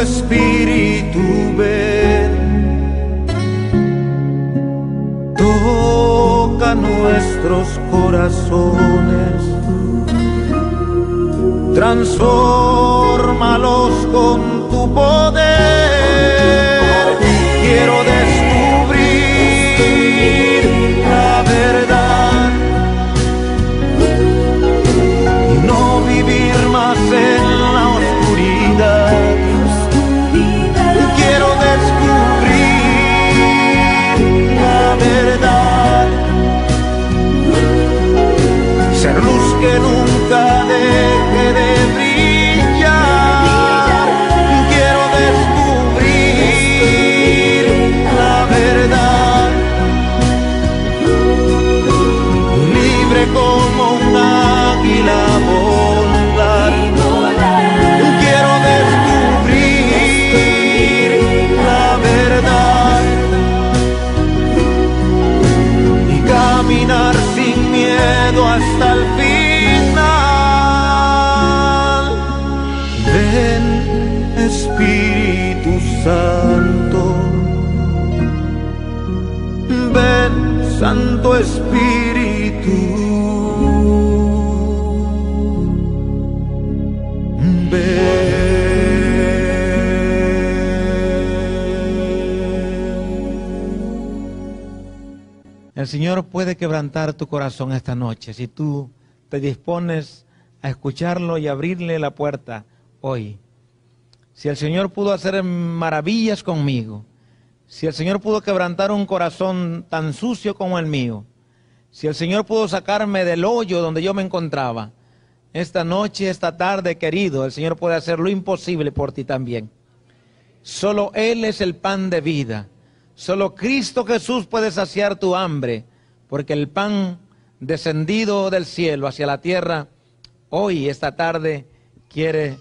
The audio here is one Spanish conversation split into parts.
Espíritu, ven. Toca nuestros corazones. Transfórmalos con tu poder. Espíritu. El Señor puede quebrantar tu corazón esta noche si tú te dispones a escucharlo y abrirle la puerta hoy. Si el Señor pudo hacer maravillas conmigo, si el Señor pudo quebrantar un corazón tan sucio como el mío, si el Señor pudo sacarme del hoyo donde yo me encontraba, esta noche, esta tarde, querido, el Señor puede hacer lo imposible por ti también. Solo Él es el pan de vida. Solo Cristo Jesús puede saciar tu hambre, porque el pan descendido del cielo hacia la tierra, hoy, esta tarde, quiere,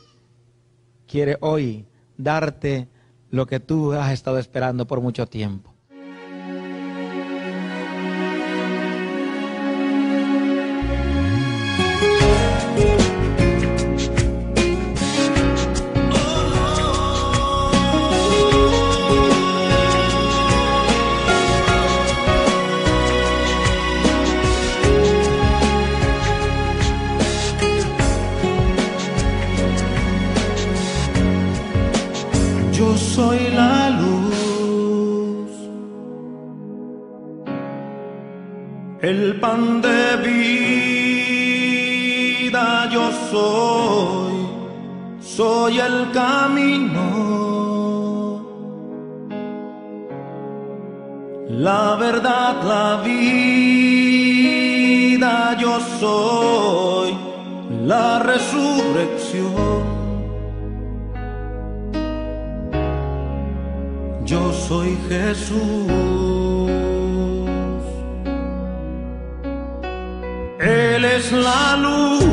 quiere hoy darte lo que tú has estado esperando por mucho tiempo. El pan de vida yo soy, soy el camino. La verdad, la vida yo soy, la resurrección. Yo soy Jesús. λαλού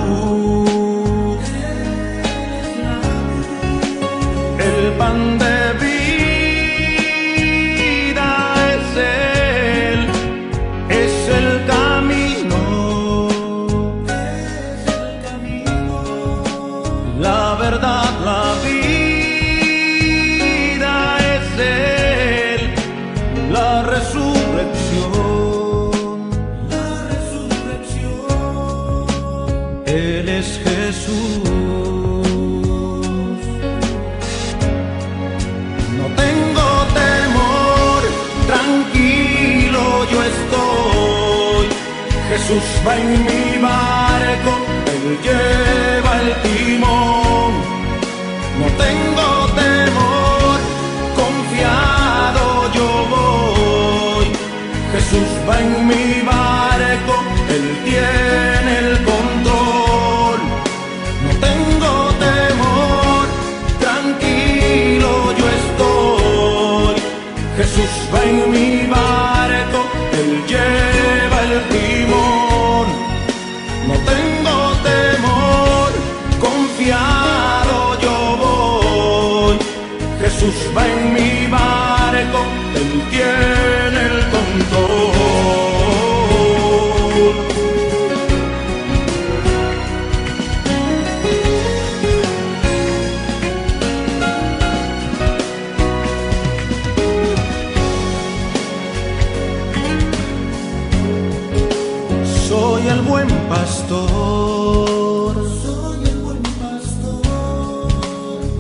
va en mi barco, él lleva el tiro.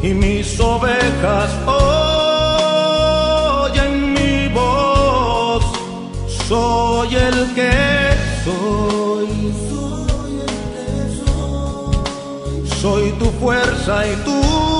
y mis ovejas oyen mi voz. Soy el que soy. Soy tu fuerza y tu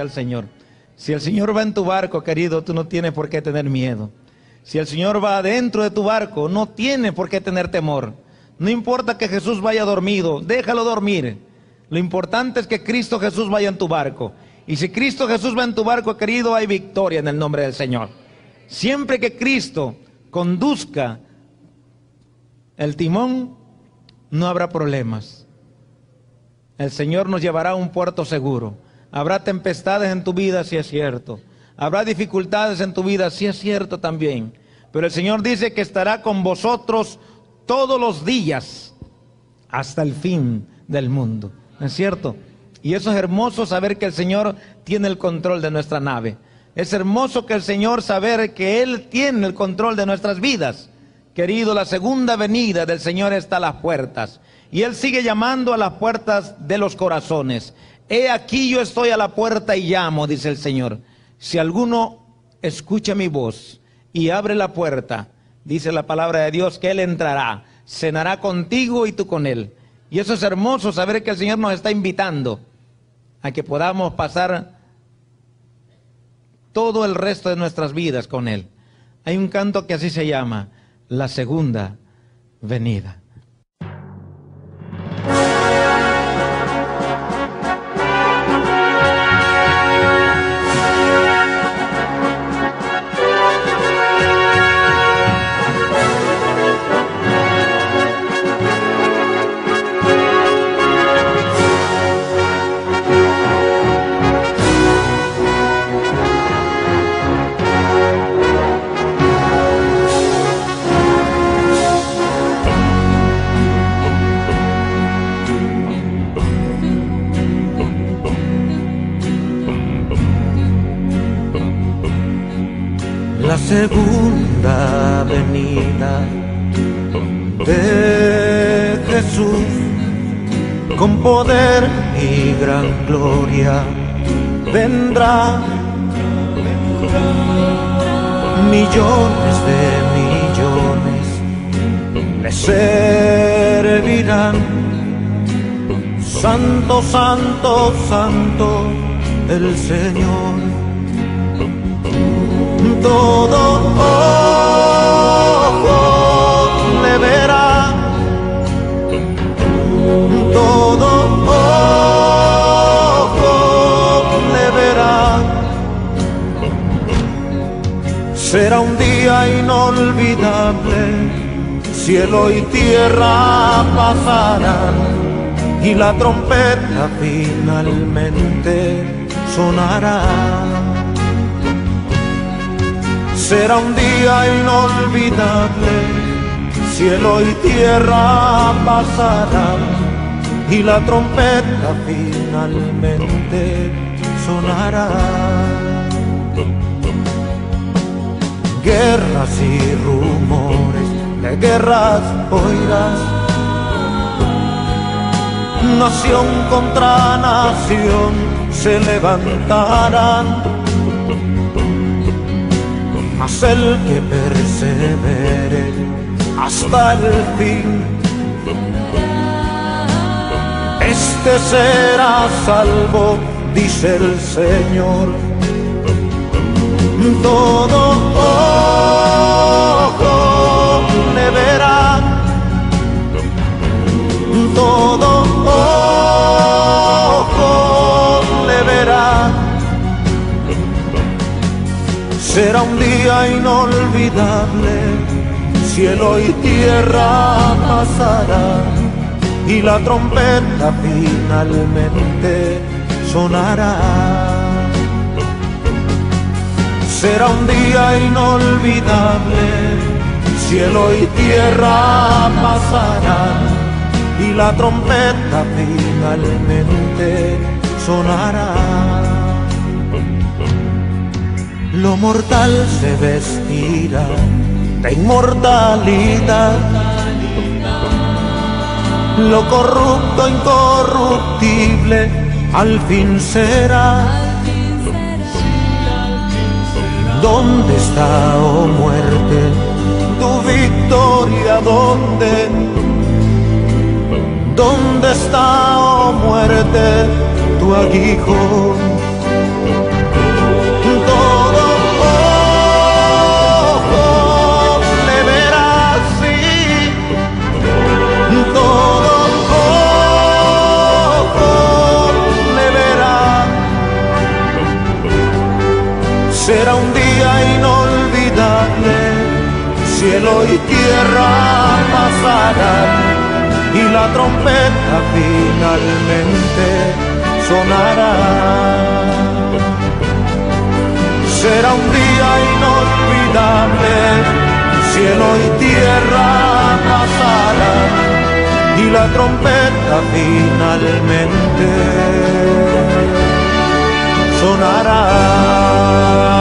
el Señor. Si el Señor va en tu barco, querido, tú no tienes por qué tener miedo. Si el Señor va dentro de tu barco, no tiene por qué tener temor. No importa que Jesús vaya dormido, déjalo dormir. Lo importante es que Cristo Jesús vaya en tu barco. Y si Cristo Jesús va en tu barco, querido, hay victoria en el nombre del Señor. Siempre que Cristo conduzca el timón, no habrá problemas. El Señor nos llevará a un puerto seguro. Habrá tempestades en tu vida, si es cierto. Habrá dificultades en tu vida, si es cierto también. Pero el Señor dice que estará con vosotros todos los días hasta el fin del mundo. ¿No es cierto? Y eso es hermoso saber que el Señor tiene el control de nuestra nave. Es hermoso que el Señor saber que Él tiene el control de nuestras vidas. Querido, la segunda venida del Señor está a las puertas. Y Él sigue llamando a las puertas de los corazones. He aquí yo estoy a la puerta y llamo, dice el Señor. Si alguno escucha mi voz y abre la puerta, dice la palabra de Dios, que Él entrará, cenará contigo y tú con Él. Y eso es hermoso, saber que el Señor nos está invitando a que podamos pasar todo el resto de nuestras vidas con Él. Hay un canto que así se llama, la segunda venida. Segunda venida de Jesús con poder y gran gloria vendrá. Millones de millones le servirán. Santo santo santo el Señor inolvidable, cielo y tierra pasarán y la trompeta finalmente sonará será un día inolvidable, cielo y tierra pasarán y la trompeta finalmente sonará. Guerras y rumores de guerras oirás, nación contra nación se levantarán mas el que persevere hasta el fin, este será salvo, dice el Señor. Todo ojo le verá, todo ojo le verá será un día inolvidable, cielo y tierra pasarán y la trompeta finalmente sonará. Será un día inolvidable, cielo y tierra pasarán y la trompeta finalmente sonará lo mortal se vestirá de inmortalidad, lo corrupto incorruptible al fin será. ¿Dónde está, oh muerte, tu victoria? ¿Dónde? ¿Dónde está, oh muerte, tu aguijón? será un día inolvidable, cielo y tierra pasarán y la trompeta finalmente sonará. Será un día inolvidable, cielo y tierra pasarán y la trompeta finalmente sonará.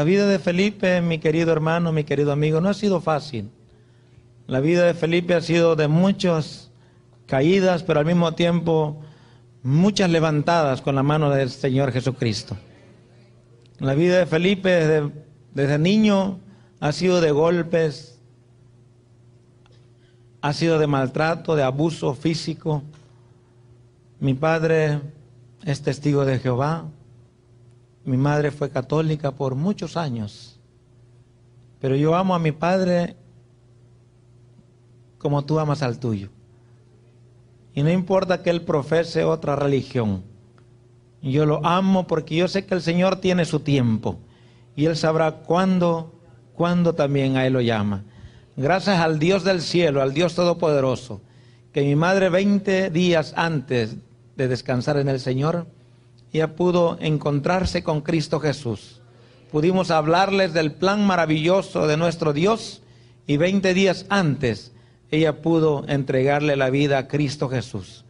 La vida de Felipe, mi querido hermano, mi querido amigo, no ha sido fácil. La vida de Felipe ha sido de muchas caídas, pero al mismo tiempo muchas levantadas con la mano del Señor Jesucristo. La vida de Felipe desde, desde niño ha sido de golpes, ha sido de maltrato, de abuso físico. Mi padre es testigo de Jehová. Mi madre fue católica por muchos años, pero yo amo a mi padre como tú amas al tuyo. Y no importa que él profese otra religión, yo lo amo porque yo sé que el Señor tiene su tiempo y él sabrá cuándo, cuándo también a él lo llama. Gracias al Dios del cielo, al Dios todopoderoso, que mi madre 20 días antes de descansar en el Señor, ella pudo encontrarse con Cristo Jesús. Pudimos hablarles del plan maravilloso de nuestro Dios y 20 días antes ella pudo entregarle la vida a Cristo Jesús.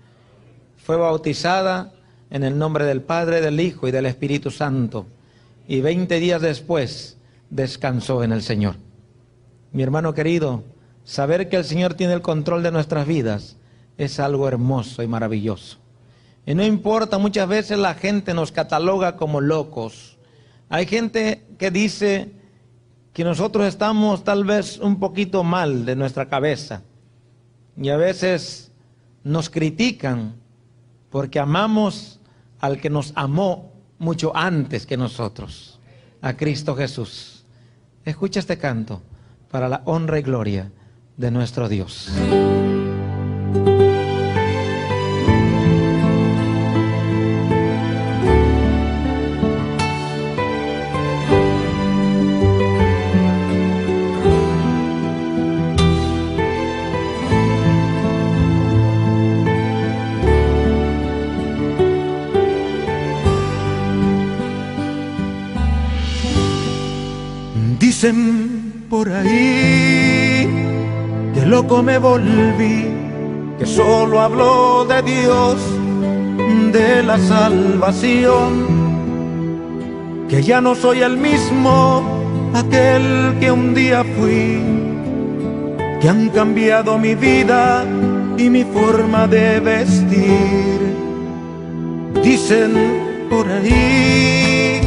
Fue bautizada en el nombre del Padre, del Hijo y del Espíritu Santo. Y 20 días después descansó en el Señor. Mi hermano querido, saber que el Señor tiene el control de nuestras vidas es algo hermoso y maravilloso. Y no importa, muchas veces la gente nos cataloga como locos. Hay gente que dice que nosotros estamos tal vez un poquito mal de nuestra cabeza. Y a veces nos critican porque amamos al que nos amó mucho antes que nosotros, a Cristo Jesús. Escucha este canto para la honra y gloria de nuestro Dios. Me volví, que solo hablo de Dios, de la salvación, que ya no soy el mismo, aquel que un día fui, que han cambiado mi vida y mi forma de vestir. Dicen por ahí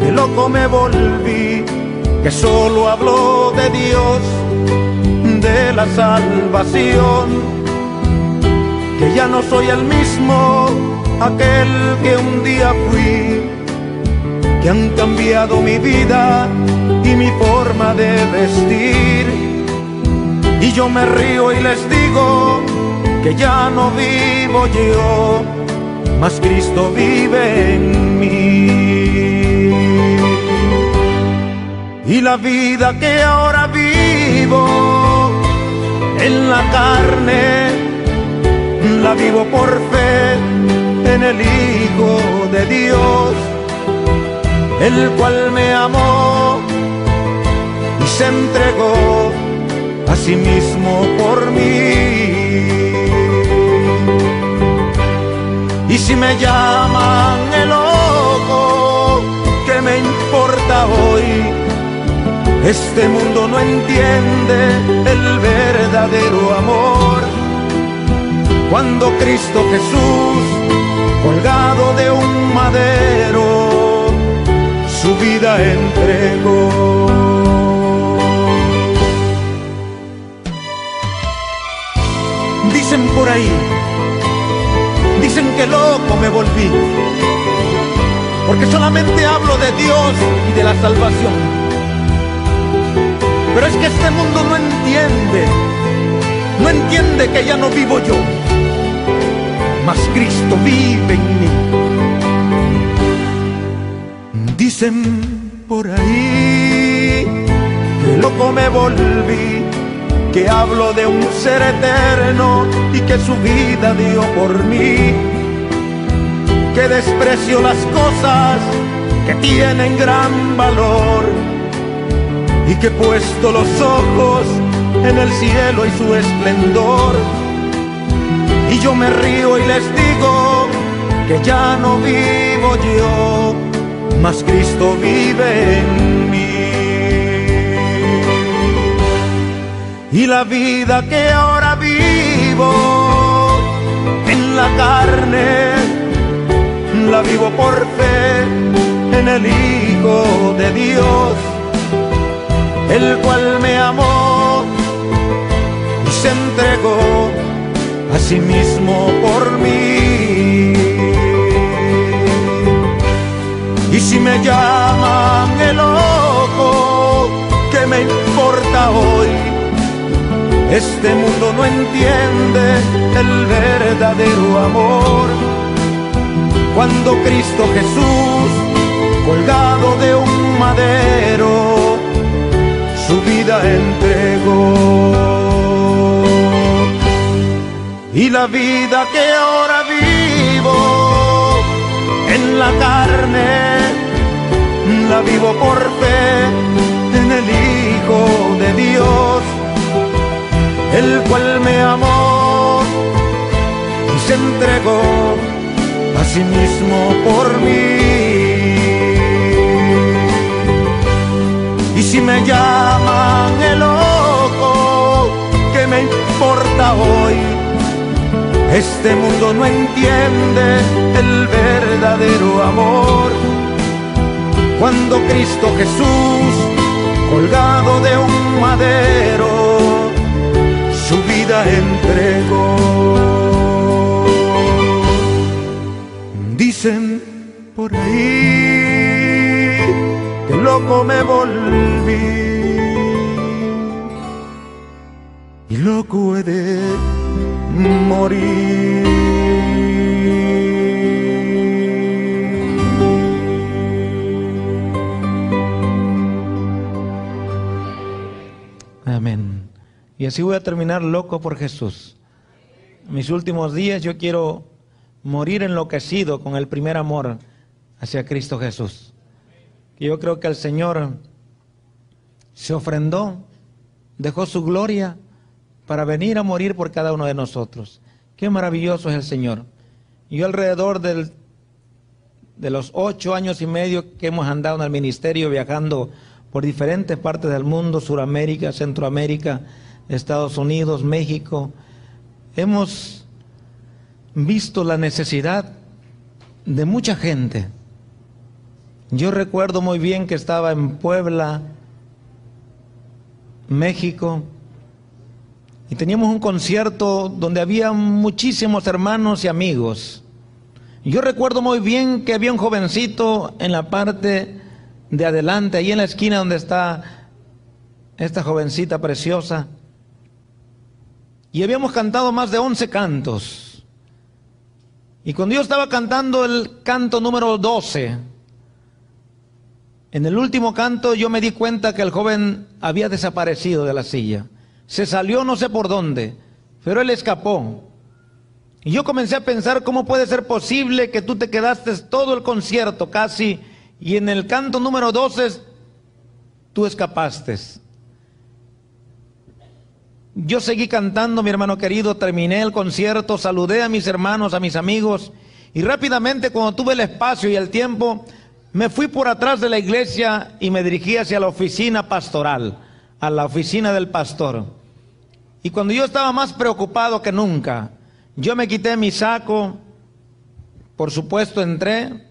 que loco me volví que solo habló de Dios, la salvación, que ya no soy el mismo, aquel que un día fui, que han cambiado mi vida y mi forma de vestir. Y yo me río y les digo que ya no vivo yo, mas Cristo vive en mí. Y la vida que ahora vivo en la carne, la vivo por fe en el Hijo de Dios, el cual me amó y se entregó a sí mismo por mí. Y si me llaman el loco, ¿qué me importa hoy? Este mundo no entiende el verdadero amor. Cuando Cristo Jesús, colgado de un madero, su vida entregó. Dicen por ahí, dicen que loco me volví, porque solamente hablo de Dios y de la salvación pero es que este mundo no entiende, no entiende que ya no vivo yo, mas Cristo vive en mí. Dicen por ahí que loco me volví, que hablo de un ser eterno y que su vida dio por mí, que desprecio las cosas que tienen gran valor y que he puesto los ojos en el cielo y su esplendor. Y yo me río y les digo que ya no vivo yo, mas Cristo vive en mí. Y la vida que ahora vivo en la carne, la vivo por fe en el Hijo de Dios, el cual me amó y se entregó a sí mismo por mí. Y si me llaman el loco, ¿qué me importa hoy? Este mundo no entiende el verdadero amor. Cuando Cristo Jesús, colgado de un madero, su vida entregó. Y la vida que ahora vivo en la carne, la vivo por fe en el Hijo de Dios el cual me amó y se entregó a sí mismo por mí. Si me llaman el loco, ¿qué me importa hoy? Este mundo no entiende el verdadero amor. Cuando Cristo Jesús, colgado de un madero, su vida entregó. Dicen por ahí que loco me volví y loco he de morir. Amén. Y así voy a terminar loco por Jesús. Mis últimos días yo quiero morir enloquecido con el primer amor hacia Cristo Jesús. Yo creo que el Señor se ofrendó, dejó su gloria para venir a morir por cada uno de nosotros. Qué maravilloso es el Señor. Yo alrededor de los ocho años y medio que hemos andado en el ministerio viajando por diferentes partes del mundo, Suramérica, Centroamérica, Estados Unidos, México, hemos visto la necesidad de mucha gente. Yo recuerdo muy bien que estaba en Puebla, México, y teníamos un concierto donde había muchísimos hermanos y amigos. Yo recuerdo muy bien que había un jovencito en la parte de adelante, ahí en la esquina donde está esta jovencita preciosa. Y habíamos cantado más de 11 cantos. Y cuando yo estaba cantando el canto número 12, en el último canto yo me di cuenta que el joven había desaparecido de la silla. Se salió no sé por dónde, pero él escapó. Y yo comencé a pensar cómo puede ser posible que tú te quedaste todo el concierto casi y en el canto número 12 tú escapaste. Yo seguí cantando, mi hermano querido, terminé el concierto, saludé a mis hermanos, a mis amigos, y rápidamente cuando tuve el espacio y el tiempo, me fui por atrás de la iglesia y me dirigí hacia la oficina pastoral, a la oficina del pastor. Y cuando yo estaba más preocupado que nunca, yo me quité mi saco, por supuesto entré,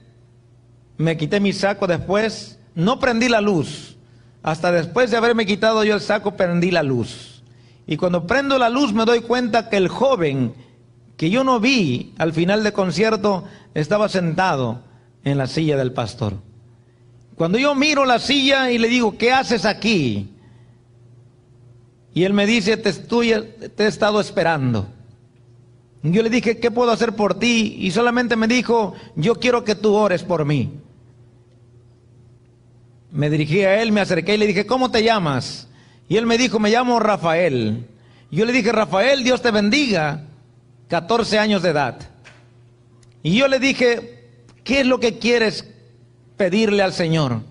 me quité mi saco después, no prendí la luz, hasta después de haberme quitado yo el saco prendí la luz. Y cuando prendo la luz me doy cuenta que el joven que yo no vi al final del concierto estaba sentado en la silla del pastor. Cuando yo miro la silla y le digo, ¿qué haces aquí? Y él me dice, te, estoy, te he estado esperando. Yo le dije, ¿qué puedo hacer por ti? Y solamente me dijo, yo quiero que tú ores por mí. Me dirigí a él, me acerqué y le dije, ¿cómo te llamas? Y él me dijo, me llamo Rafael. Yo le dije, Rafael, Dios te bendiga. 14 años de edad. Y yo le dije, ¿qué es lo que quieres pedirle al Señor?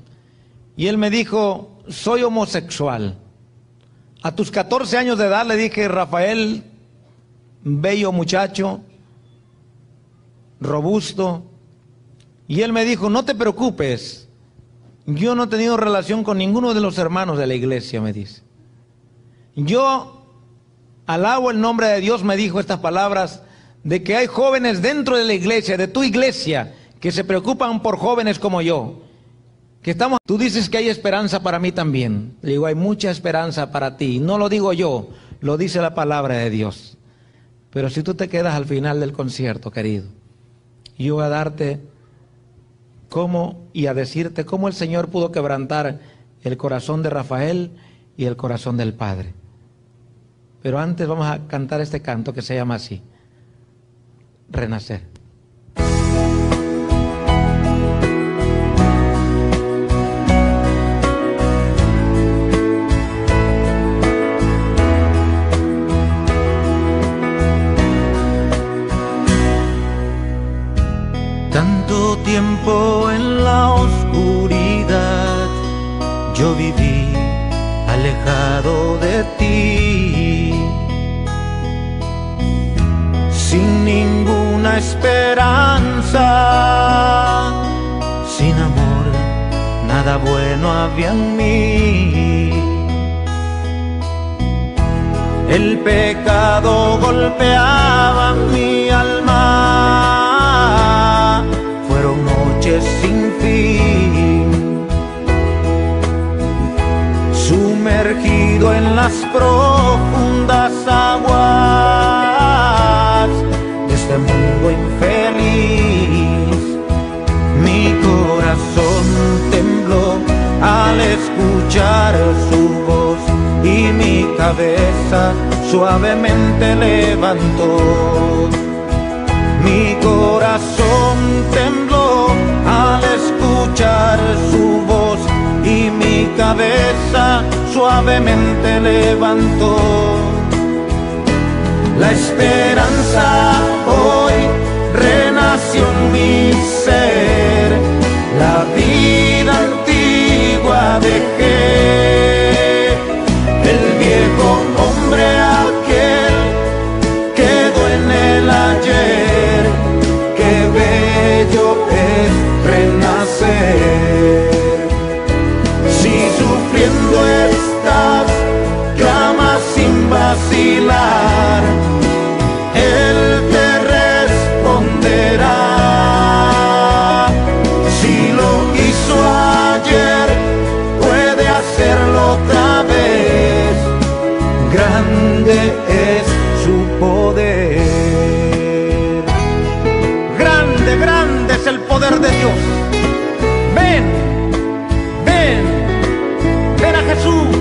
Y él me dijo, soy homosexual. A tus 14 años de edad le dije, Rafael, bello muchacho, robusto. Y él me dijo, no te preocupes, yo no he tenido relación con ninguno de los hermanos de la iglesia, me dice. Yo alabo el nombre de Dios, me dijo estas palabras, de que hay jóvenes dentro de la iglesia, de tu iglesia, que se preocupan por jóvenes como yo. Que estamos, tú dices que hay esperanza para mí también. Le digo, hay mucha esperanza para ti. No lo digo yo, lo dice la palabra de Dios. Pero si tú te quedas al final del concierto, querido, yo voy a darte cómo y a decirte cómo el Señor pudo quebrantar el corazón de Rafael y el corazón del Padre. Pero antes vamos a cantar este canto que se llama así, Renacer. Tiempo en la oscuridad. Yo viví alejado de ti, sin ninguna esperanza, sin amor, nada bueno había en mí. El pecado golpeaba mi alma, sin fin, sumergido en las profundas aguas de este mundo infeliz. Mi corazón tembló al escuchar su voz y mi cabeza suavemente levantó. Mi corazón tembló escuchar su voz y mi cabeza suavemente levantó. La esperanza hoy renació en mi ser, la vida antigua dejé, Si sufriendo estás, clama sin vacilar, Él te responderá. Si lo hizo ayer, puede hacerlo otra vez. Grande es su poder. Grande, grande es el poder de Dios. Ven, ven, ven a Jesús.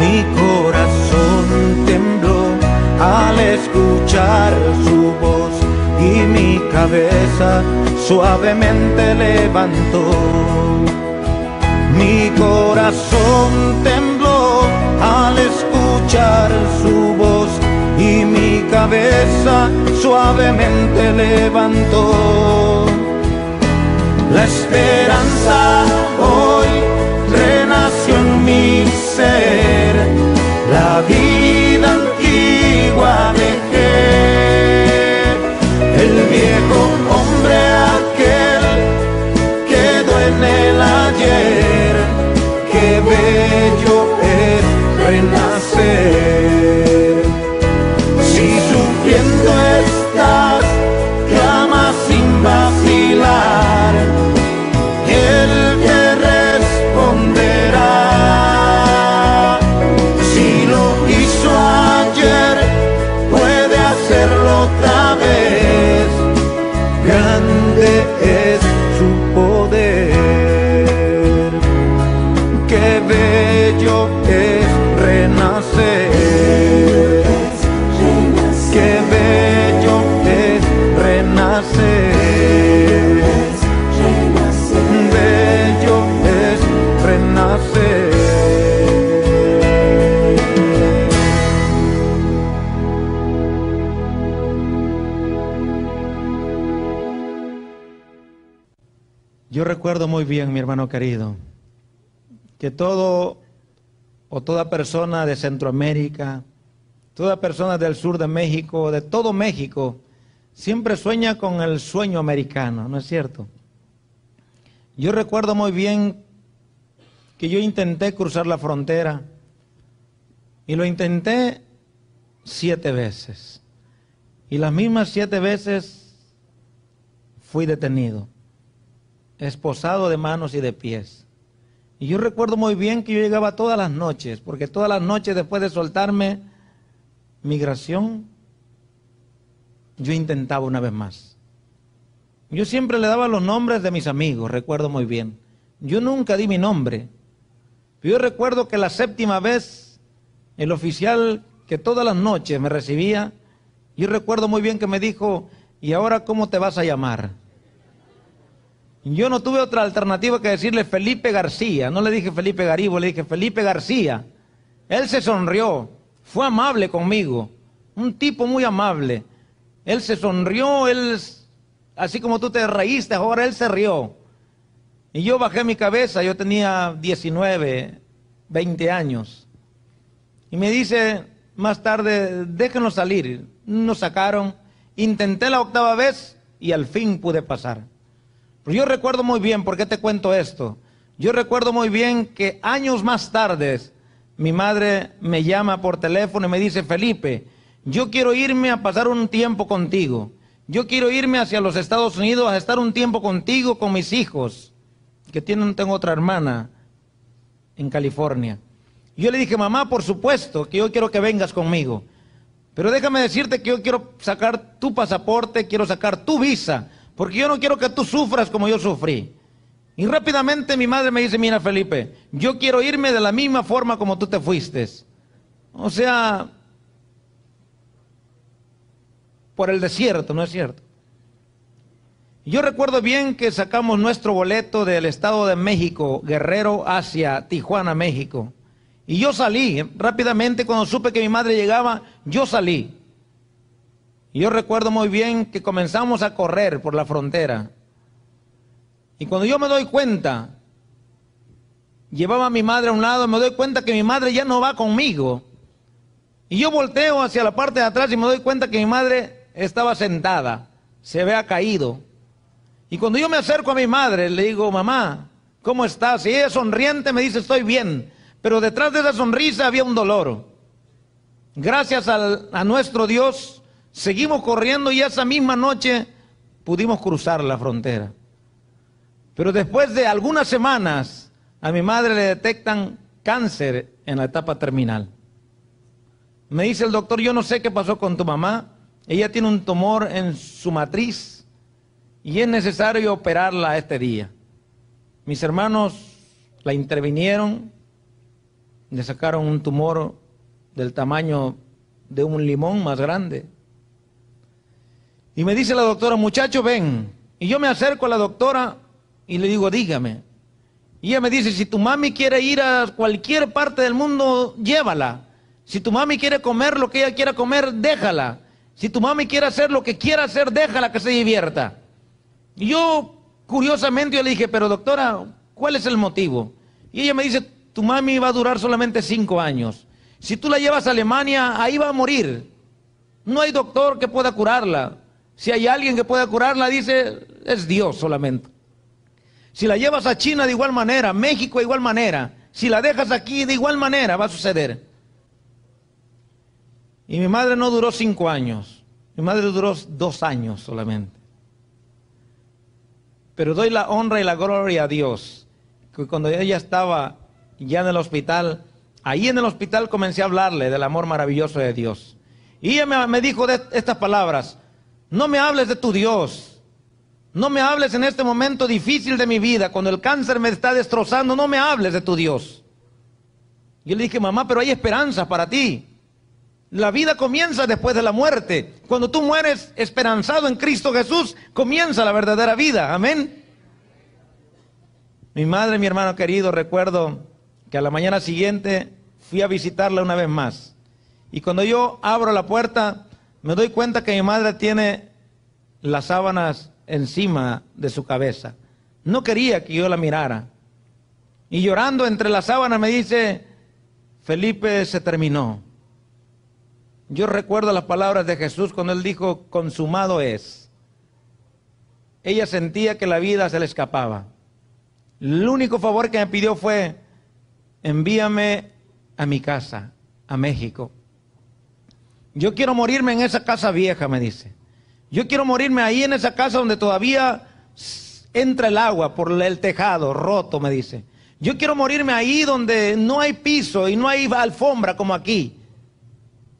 Mi corazón tembló al escuchar su voz y mi cabeza suavemente levantó. Mi corazón tembló al escuchar su voz y mi cabeza suavemente levantó. La esperanza hoy renació en mi ser, la vida antigua dejé, es renacer. Recuerdo muy bien, mi hermano querido, que todo o toda persona de Centroamérica, toda persona del sur de México, de todo México, siempre sueña con el sueño americano, ¿no es cierto? Yo recuerdo muy bien que yo intenté cruzar la frontera y lo intenté siete veces. Y las mismas siete veces fui detenido esposado de manos y de pies. Y yo recuerdo muy bien que yo llegaba todas las noches, porque todas las noches después de soltarme migración, yo intentaba una vez más. Yo siempre le daba los nombres de mis amigos, recuerdo muy bien. Yo nunca di mi nombre. Yo recuerdo que la séptima vez, el oficial que todas las noches me recibía, yo recuerdo muy bien que me dijo, ¿y ahora cómo te vas a llamar? Yo no tuve otra alternativa que decirle Felipe García. No le dije Felipe Garibo, le dije Felipe García. Él se sonrió, fue amable conmigo, un tipo muy amable. Él se sonrió, él, así como tú te reíste, ahora él se rió. Y yo bajé mi cabeza, yo tenía 19, 20 años. Y me dice más tarde, déjenlo salir. Nos sacaron, intenté la octava vez y al fin pude pasar. Yo recuerdo muy bien, ¿por qué te cuento esto? Yo recuerdo muy bien que años más tarde mi madre me llama por teléfono y me dice, Felipe, yo quiero irme a pasar un tiempo contigo. Yo quiero irme hacia los Estados Unidos a estar un tiempo contigo con mis hijos, que tienen, tengo otra hermana en California. yo le dije, mamá, por supuesto que yo quiero que vengas conmigo. Pero déjame decirte que yo quiero sacar tu pasaporte, quiero sacar tu visa porque yo no quiero que tú sufras como yo sufrí. Y rápidamente mi madre me dice, mira Felipe, yo quiero irme de la misma forma como tú te fuiste. O sea, por el desierto, ¿no es cierto? Yo recuerdo bien que sacamos nuestro boleto del Estado de México, Guerrero, hacia Tijuana, México. Y yo salí, rápidamente cuando supe que mi madre llegaba, yo salí. Y yo recuerdo muy bien que comenzamos a correr por la frontera. Y cuando yo me doy cuenta, llevaba a mi madre a un lado, me doy cuenta que mi madre ya no va conmigo. Y yo volteo hacia la parte de atrás y me doy cuenta que mi madre estaba sentada, se había caído. Y cuando yo me acerco a mi madre, le digo, mamá, ¿cómo estás? Y ella sonriente me dice, estoy bien. Pero detrás de esa sonrisa había un dolor. Gracias a nuestro Dios, Seguimos corriendo y esa misma noche pudimos cruzar la frontera. Pero después de algunas semanas, a mi madre le detectan cáncer en la etapa terminal. Me dice el doctor, yo no sé qué pasó con tu mamá. Ella tiene un tumor en su matriz y es necesario operarla este día. Mis hermanos la intervinieron, le sacaron un tumor del tamaño de un limón más grande. Y me dice la doctora, muchacho, ven. Y yo me acerco a la doctora y le digo, dígame. Y ella me dice, si tu mami quiere ir a cualquier parte del mundo, llévala. Si tu mami quiere comer lo que ella quiera comer, déjala. Si tu mami quiere hacer lo que quiera hacer, déjala que se divierta. Y yo, curiosamente, yo le dije, pero doctora, ¿cuál es el motivo? Y ella me dice, tu mami va a durar solamente cinco años. Si tú la llevas a Alemania, ahí va a morir. No hay doctor que pueda curarla. Si hay alguien que pueda curarla, dice, es Dios solamente. Si la llevas a China de igual manera, México de igual manera, si la dejas aquí de igual manera, va a suceder. Y mi madre no duró cinco años, mi madre duró dos años solamente. Pero doy la honra y la gloria a Dios, que cuando ella estaba ya en el hospital, ahí en el hospital comencé a hablarle del amor maravilloso de Dios. Y ella me, dijo estas palabras, no me hables de tu Dios. No me hables en este momento difícil de mi vida, cuando el cáncer me está destrozando, no me hables de tu Dios. Yo le dije, mamá, pero hay esperanza para ti. La vida comienza después de la muerte. Cuando tú mueres esperanzado en Cristo Jesús, comienza la verdadera vida. Amén. Mi madre, mi hermano querido, recuerdo que a la mañana siguiente fui a visitarla una vez más. Y cuando yo abro la puerta, me doy cuenta que mi madre tiene las sábanas encima de su cabeza. No quería que yo la mirara. Y llorando entre las sábanas me dice, Felipe se terminó. Yo recuerdo las palabras de Jesús cuando él dijo, consumado es. Ella sentía que la vida se le escapaba. El único favor que me pidió fue, envíame a mi casa, a México. Yo quiero morirme en esa casa vieja, me dice. Yo quiero morirme ahí en esa casa donde todavía entra el agua por el tejado roto, me dice. Yo quiero morirme ahí donde no hay piso y no hay alfombra como aquí.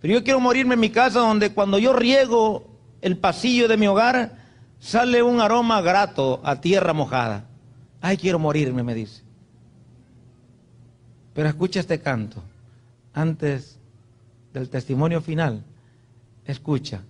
Pero yo quiero morirme en mi casa donde cuando yo riego el pasillo de mi hogar, sale un aroma grato a tierra mojada. Ay, quiero morirme, me dice. Pero escucha este canto. Antes del testimonio final, escucha.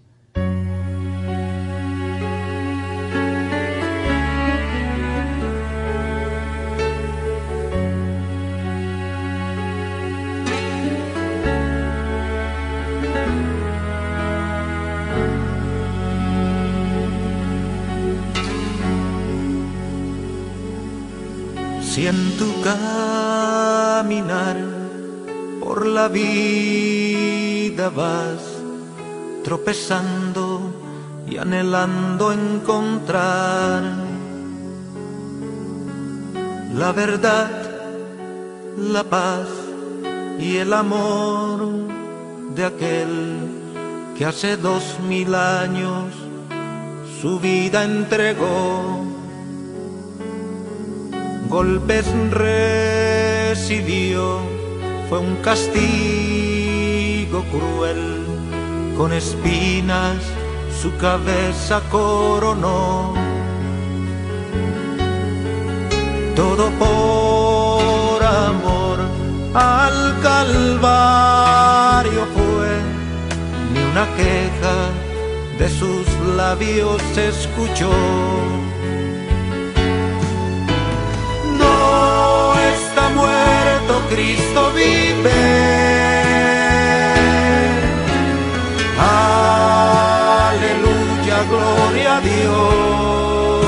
Si en tu caminar por la vida vas tropezando y anhelando encontrar la verdad, la paz y el amor de aquel que hace dos mil años su vida entregó. Golpes recibió, fue un castigo cruel, con espinas su cabeza coronó. Todo por amor al Calvario fue, ni una queja de sus labios se escuchó muerto, Cristo vive. Gloria a Dios.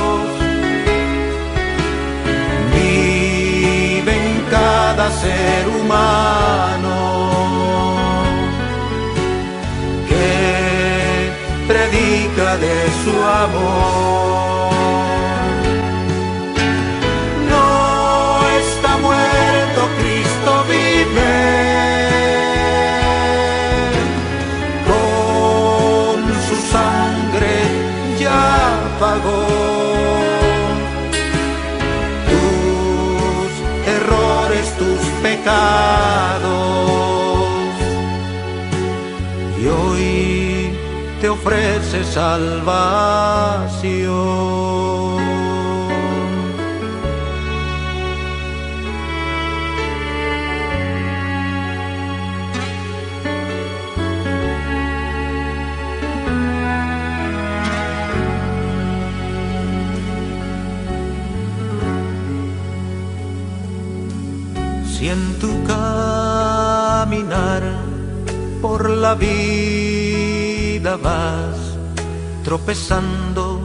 Vive en cada ser humano que predica de su amor. Pagó tus errores, tus pecados. Y hoy te ofrece salvación. La vida vas tropezando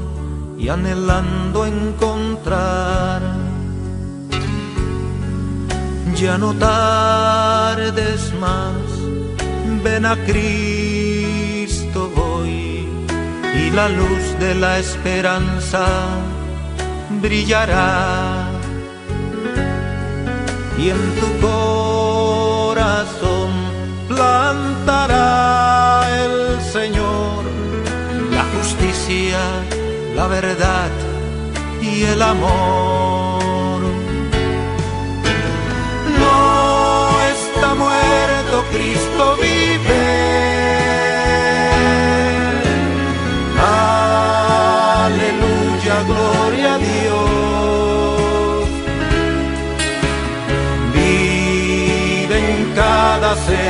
y anhelando encontrar. Ya no tardes más, ven a Cristo hoy y la luz de la esperanza brillará y en tu corazón plantará el Señor la justicia, la verdad y el amor. No está muerto, Cristo vive.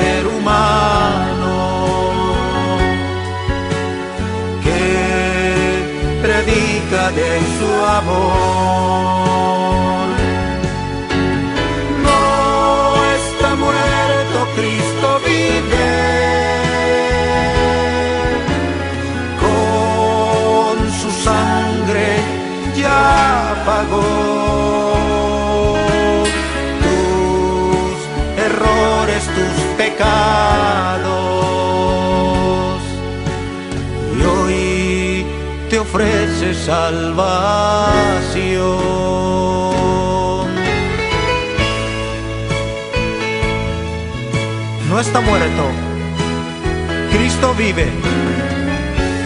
ser humano que predica de su amor. Salvación. No está muerto, Cristo vive,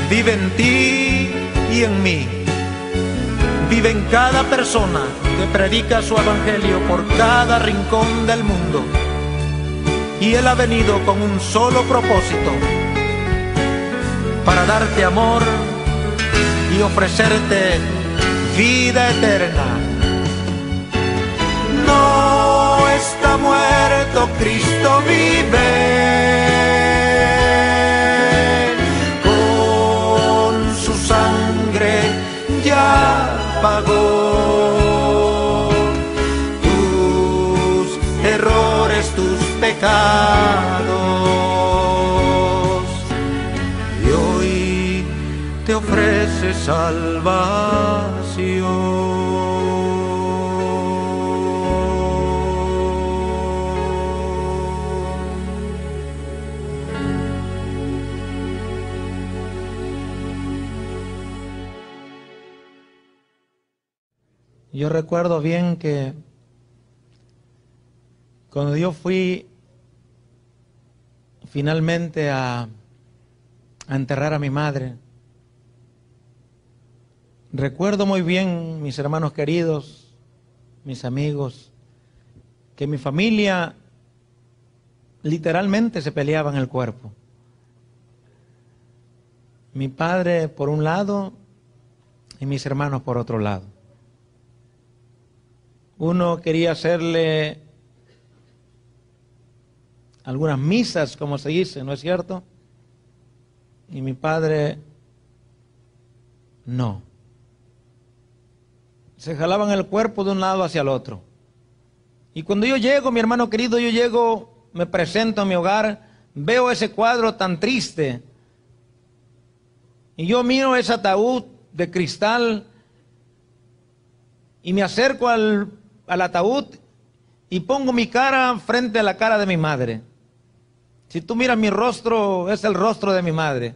vive en ti y en mí. Vive en cada persona que predica su evangelio por cada rincón del mundo. Y Él ha venido con un solo propósito, para darte amor y ofrecerte vida eterna. No está muerto, Cristo vive. Con su sangre ya pagó tus errores, tus pecados. Salvación. Yo recuerdo bien que cuando yo fui finalmente a, a enterrar a mi madre, recuerdo muy bien, mis hermanos queridos, mis amigos, que mi familia literalmente se peleaba en el cuerpo. Mi padre por un lado y mis hermanos por otro lado. Uno quería hacerle algunas misas, como se dice, ¿no es cierto? Y mi padre no. Se jalaban el cuerpo de un lado hacia el otro. Y cuando yo llego, mi hermano querido, yo llego, me presento a mi hogar, veo ese cuadro tan triste. Y yo miro ese ataúd de cristal y me acerco al, al ataúd y pongo mi cara frente a la cara de mi madre. Si tú miras mi rostro, es el rostro de mi madre.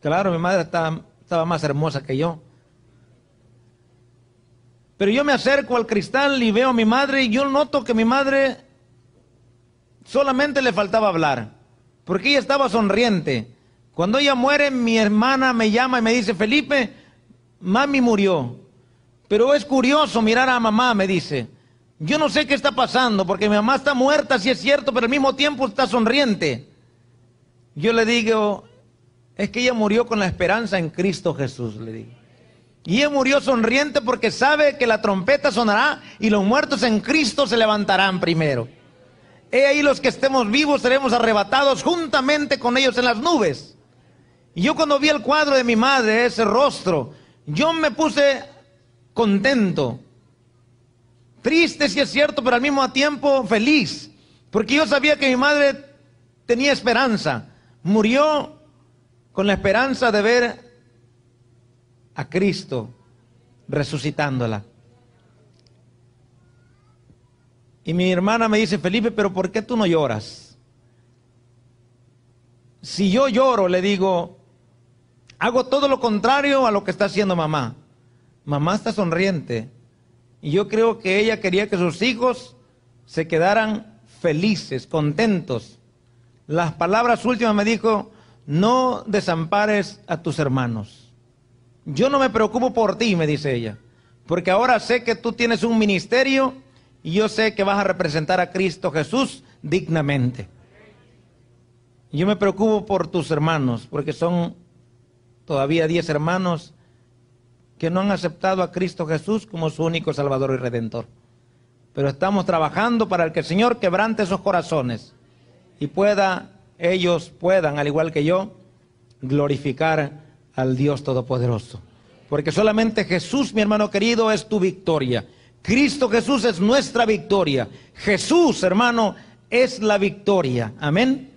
Claro, mi madre estaba, estaba más hermosa que yo. Pero yo me acerco al cristal y veo a mi madre y yo noto que mi madre solamente le faltaba hablar, porque ella estaba sonriente. Cuando ella muere, mi hermana me llama y me dice, Felipe, mami murió. Pero es curioso mirar a mamá, me dice. Yo no sé qué está pasando, porque mi mamá está muerta, sí es cierto, pero al mismo tiempo está sonriente. Yo le digo, es que ella murió con la esperanza en Cristo Jesús, le digo. Y ella murió sonriente porque sabe que la trompeta sonará y los muertos en Cristo se levantarán primero. He ahí los que estemos vivos seremos arrebatados juntamente con ellos en las nubes. Y yo cuando vi el cuadro de mi madre, ese rostro, yo me puse contento. Triste si es cierto, pero al mismo tiempo feliz. Porque yo sabía que mi madre tenía esperanza. Murió con la esperanza de ver a Cristo resucitándola. Y mi hermana me dice, Felipe, pero ¿por qué tú no lloras? Si yo lloro, le digo, hago todo lo contrario a lo que está haciendo mamá. Mamá está sonriente. Y yo creo que ella quería que sus hijos se quedaran felices, contentos. Las palabras últimas me dijo, no desampares a tus hermanos. Yo no me preocupo por ti, me dice ella, porque ahora sé que tú tienes un ministerio y yo sé que vas a representar a Cristo Jesús dignamente. Yo me preocupo por tus hermanos, porque son todavía diez hermanos que no han aceptado a Cristo Jesús como su único Salvador y Redentor. Pero estamos trabajando para que el Señor quebrante esos corazones y pueda, ellos puedan, al igual que yo, glorificar al Dios Todopoderoso. Porque solamente Jesús, mi hermano querido, es tu victoria. Cristo Jesús es nuestra victoria. Jesús, hermano, es la victoria. Amén.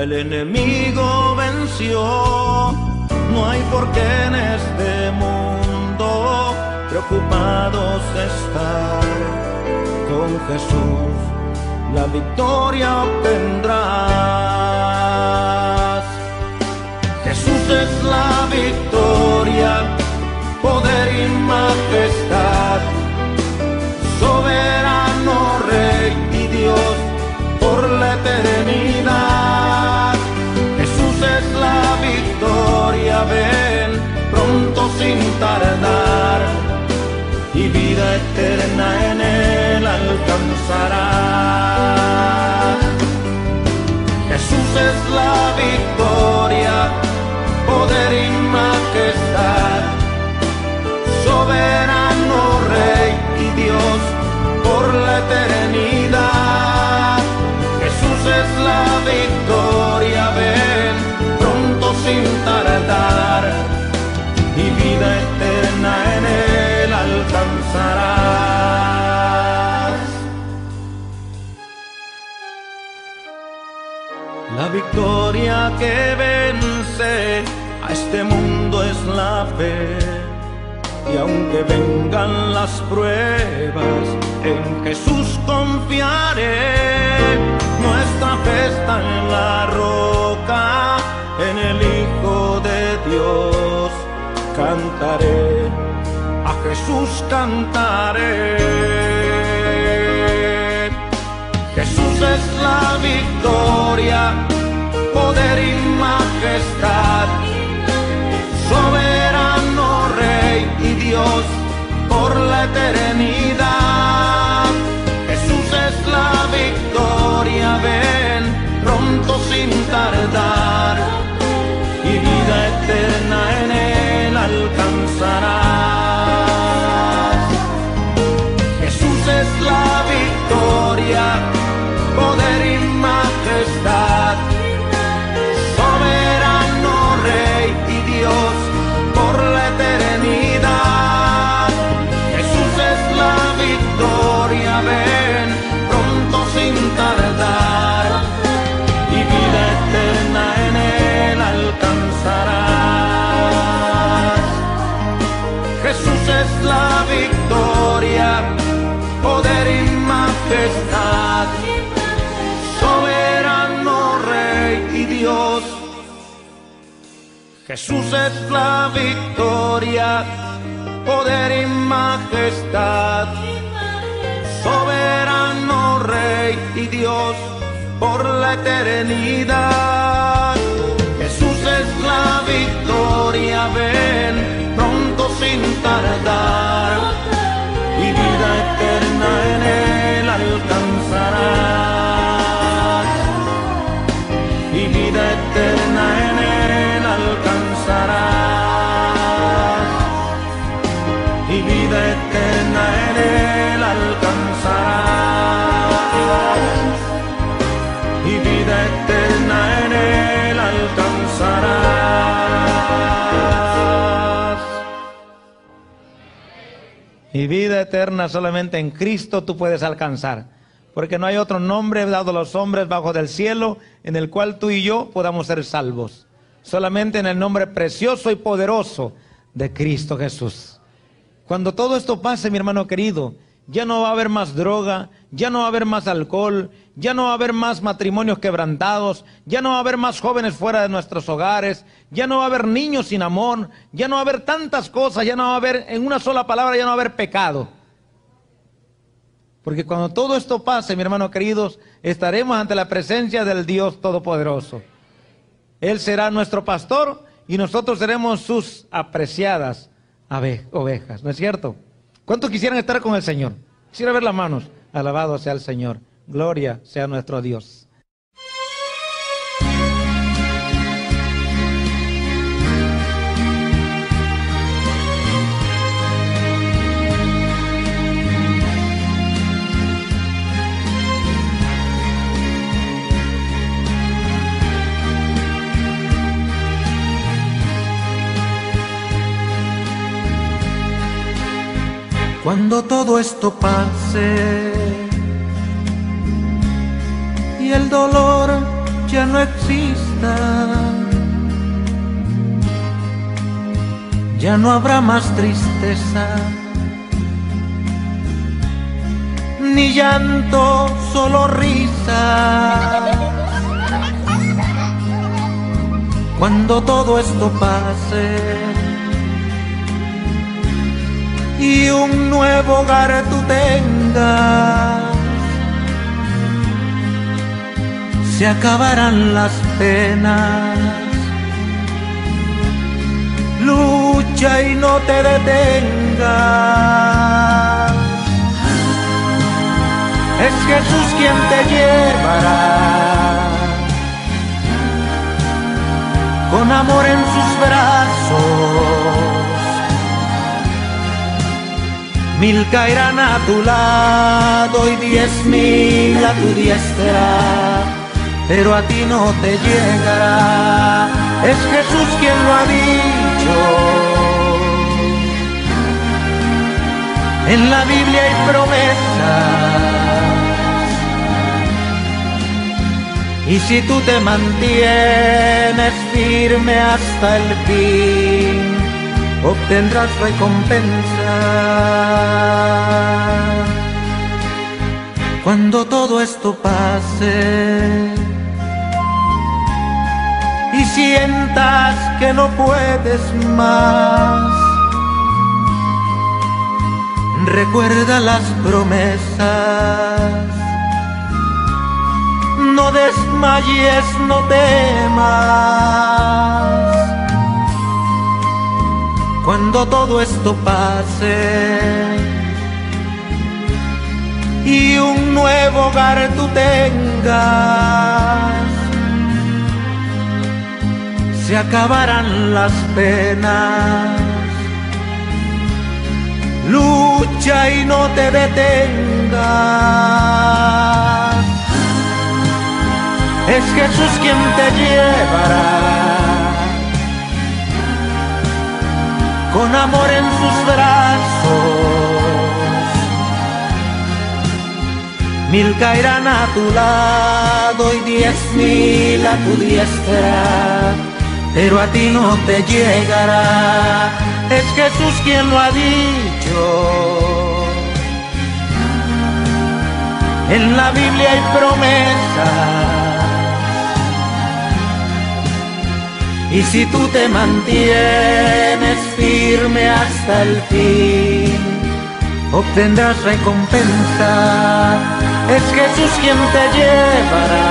El enemigo venció. No hay por qué en este mundo preocupados estar. Con Jesús la victoria obtendrás. Jesús es la victoria, poder y majestad, eterna en él alcanzarás. Jesús es la victoria, La victoria que vence a este mundo es la fe. Y aunque vengan las pruebas, en Jesús confiaré. Nuestra fe está en la roca, en el Hijo de Dios. Cantaré, a Jesús cantaré. Es la victoria, poder y majestad, soberano Rey y Dios por la eternidad. Jesús es la victoria, ven pronto sin tardar, y vida eterna en él alcanzarás. Majestad, soberano Rey y Dios. Jesús es la victoria, poder y majestad, soberano Rey y Dios por la eternidad. Jesús es la victoria, ven pronto sin tardar, Y vida eterna solamente en Cristo tú puedes alcanzar. Porque no hay otro nombre dado a los hombres bajo del cielo en el cual tú y yo podamos ser salvos. Solamente en el nombre precioso y poderoso de Cristo Jesús. Cuando todo esto pase, mi hermano querido, ya no va a haber más droga, ya no va a haber más alcohol, ya no va a haber más matrimonios quebrantados, ya no va a haber más jóvenes fuera de nuestros hogares, ya no va a haber niños sin amor, ya no va a haber tantas cosas, ya no va a haber, en una sola palabra, ya no va a haber pecado. Porque cuando todo esto pase, mi hermano queridos, estaremos ante la presencia del Dios Todopoderoso. Él será nuestro pastor y nosotros seremos sus apreciadas ovejas, ¿no es cierto? ¿Cuántos quisieran estar con el Señor? Quisiera ver las manos. Alabado sea el Señor. Gloria sea nuestro Dios. Cuando todo esto pase. Y el dolor ya no exista, ya no habrá más tristeza, ni llanto, solo risa. Cuando todo esto pase, y un nuevo hogar tú tengas. Se acabarán las penas. Lucha y no te detengas. Es Jesús quien te llevará con amor en sus brazos Mil caerán a tu lado y diez mil a tu diestra, pero a ti no te llegará. Es Jesús quien lo ha dicho. En la Biblia hay promesas. Y si tú te mantienes firme hasta el fin, obtendrás recompensa. Cuando todo esto pase y sientas que no puedes más, recuerda las promesas. No desmayes, no temas cuando todo esto pase y un nuevo hogar tú tengas, se acabarán las penas. Lucha y no te detengas. Es Jesús quien te llevará con amor en sus brazos. Mil caerán a tu lado y diez mil a tu diestra, pero a ti no te llegará. Es Jesús quien lo ha dicho. En la Biblia hay promesas Y si tú te mantienes firme hasta el fin, obtendrás recompensa. Es Jesús quien te llevará.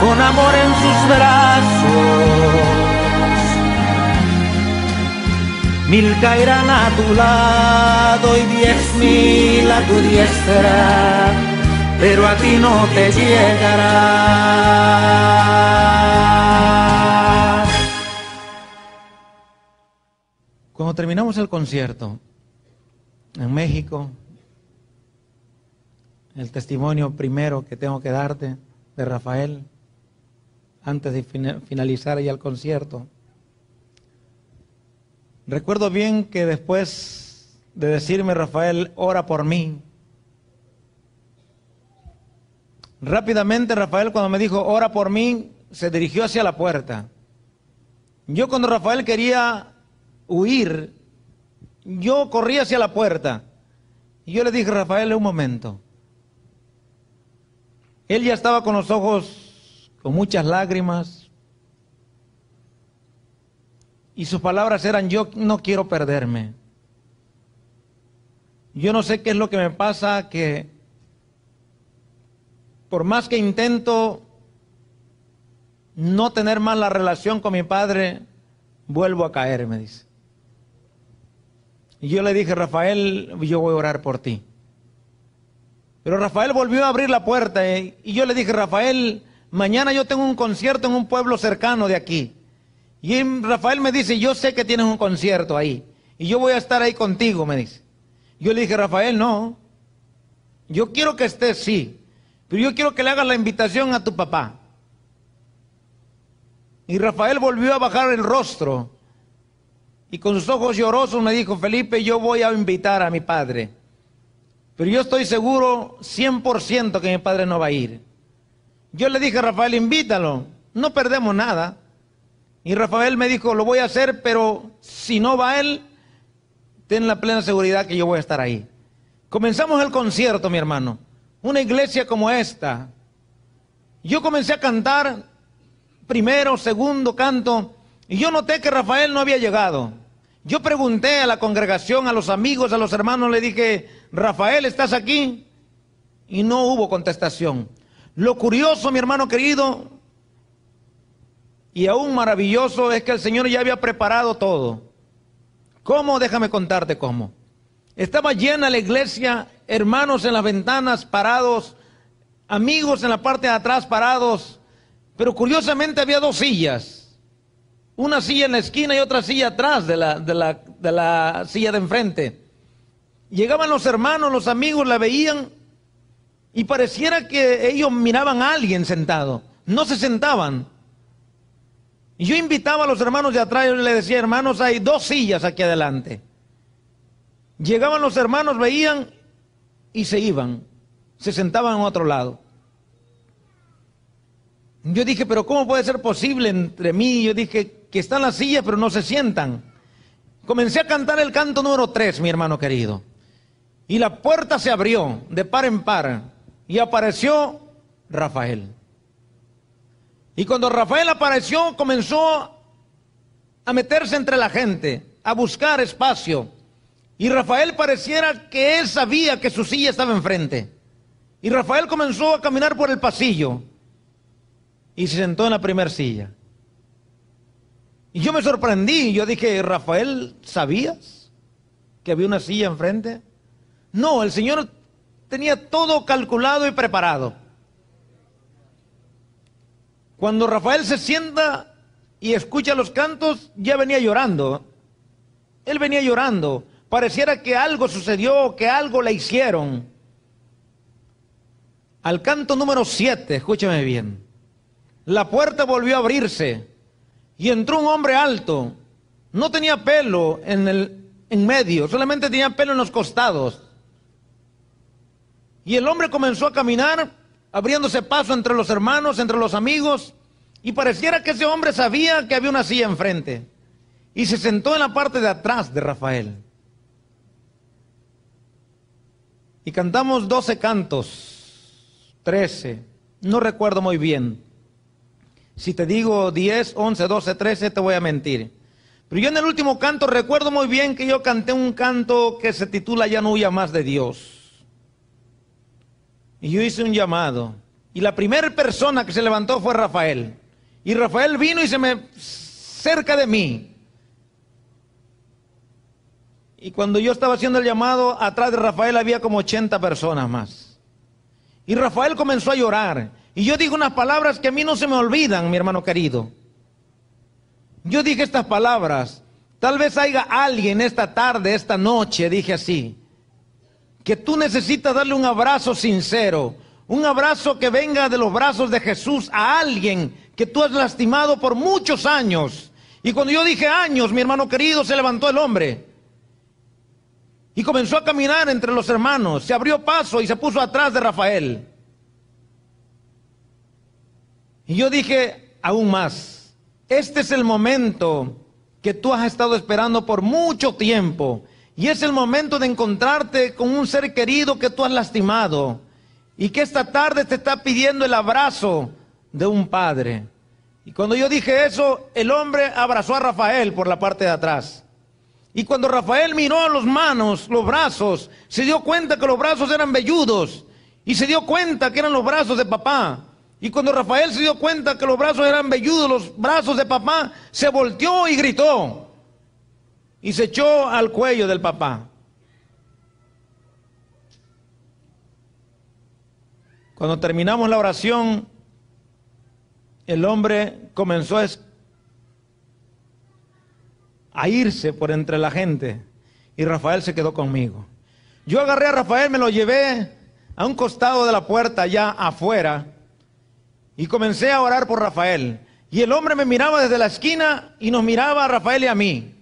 Con amor en sus brazos, mil caerán a tu lado y diez mil a tu diestra pero a ti no te llegará. Cuando terminamos el concierto en México, el testimonio primero que tengo que darte de Rafael, antes de finalizar ya el concierto, recuerdo bien que después de decirme, Rafael, ora por mí, Rápidamente Rafael cuando me dijo, ora por mí, se dirigió hacia la puerta. Yo cuando Rafael quería huir, yo corrí hacia la puerta. Y yo le dije, Rafael, un momento. Él ya estaba con los ojos con muchas lágrimas. Y sus palabras eran, yo no quiero perderme. Yo no sé qué es lo que me pasa, que por más que intento no tener más la relación con mi padre, vuelvo a caer, me dice. Y yo le dije, Rafael, yo voy a orar por ti. Pero Rafael volvió a abrir la puerta eh, y yo le dije, Rafael, mañana yo tengo un concierto en un pueblo cercano de aquí. Y Rafael me dice, yo sé que tienes un concierto ahí. Y yo voy a estar ahí contigo, me dice. Yo le dije, Rafael, no. Yo quiero que estés, sí. Pero yo quiero que le hagas la invitación a tu papá. Y Rafael volvió a bajar el rostro y con sus ojos llorosos me dijo, Felipe, yo voy a invitar a mi padre. Pero yo estoy seguro 100% que mi padre no va a ir. Yo le dije a Rafael, invítalo, no perdemos nada. Y Rafael me dijo, lo voy a hacer, pero si no va él, ten la plena seguridad que yo voy a estar ahí. Comenzamos el concierto, mi hermano. Una iglesia como esta. Yo comencé a cantar primero, segundo canto, y yo noté que Rafael no había llegado. Yo pregunté a la congregación, a los amigos, a los hermanos, le dije, Rafael, ¿estás aquí? Y no hubo contestación. Lo curioso, mi hermano querido, y aún maravilloso, es que el Señor ya había preparado todo. ¿Cómo? Déjame contarte cómo. Estaba llena la iglesia, hermanos en las ventanas parados, amigos en la parte de atrás parados, pero curiosamente había dos sillas una silla en la esquina y otra silla atrás de la, de la, de la silla de enfrente. Llegaban los hermanos, los amigos, la veían y pareciera que ellos miraban a alguien sentado. No se sentaban. Y yo invitaba a los hermanos de atrás y le decía, hermanos, hay dos sillas aquí adelante. Llegaban los hermanos, veían y se iban. Se sentaban a otro lado. Yo dije, pero ¿cómo puede ser posible entre mí? Yo dije, que están las sillas pero no se sientan. Comencé a cantar el canto número 3, mi hermano querido. Y la puerta se abrió de par en par y apareció Rafael. Y cuando Rafael apareció, comenzó a meterse entre la gente, a buscar espacio. Y Rafael pareciera que él sabía que su silla estaba enfrente. Y Rafael comenzó a caminar por el pasillo y se sentó en la primera silla. Y yo me sorprendí, yo dije, Rafael, ¿sabías que había una silla enfrente? No, el Señor tenía todo calculado y preparado. Cuando Rafael se sienta y escucha los cantos, ya venía llorando. Él venía llorando. Pareciera que algo sucedió, que algo le hicieron. Al canto número 7, escúchame bien. La puerta volvió a abrirse y entró un hombre alto. No tenía pelo en el en medio, solamente tenía pelo en los costados. Y el hombre comenzó a caminar, abriéndose paso entre los hermanos, entre los amigos, y pareciera que ese hombre sabía que había una silla enfrente. Y se sentó en la parte de atrás de Rafael. Y cantamos 12 cantos, 13, no recuerdo muy bien. Si te digo 10, 11, 12, 13, te voy a mentir. Pero yo en el último canto recuerdo muy bien que yo canté un canto que se titula Ya no huya más de Dios. Y yo hice un llamado. Y la primera persona que se levantó fue Rafael. Y Rafael vino y se me cerca de mí. Y cuando yo estaba haciendo el llamado, atrás de Rafael había como 80 personas más. Y Rafael comenzó a llorar. Y yo digo unas palabras que a mí no se me olvidan, mi hermano querido. Yo dije estas palabras. Tal vez haya alguien esta tarde, esta noche, dije así, que tú necesitas darle un abrazo sincero, un abrazo que venga de los brazos de Jesús a alguien que tú has lastimado por muchos años. Y cuando yo dije años, mi hermano querido, se levantó el hombre. Y comenzó a caminar entre los hermanos, se abrió paso y se puso atrás de Rafael. Y yo dije, aún más, este es el momento que tú has estado esperando por mucho tiempo. Y es el momento de encontrarte con un ser querido que tú has lastimado. Y que esta tarde te está pidiendo el abrazo de un padre. Y cuando yo dije eso, el hombre abrazó a Rafael por la parte de atrás. Y cuando Rafael miró los manos, los brazos, se dio cuenta que los brazos eran velludos. Y se dio cuenta que eran los brazos de papá. Y cuando Rafael se dio cuenta que los brazos eran velludos, los brazos de papá, se volteó y gritó. Y se echó al cuello del papá. Cuando terminamos la oración, el hombre comenzó a irse por entre la gente y Rafael se quedó conmigo. Yo agarré a Rafael, me lo llevé a un costado de la puerta allá afuera y comencé a orar por Rafael. Y el hombre me miraba desde la esquina y nos miraba a Rafael y a mí.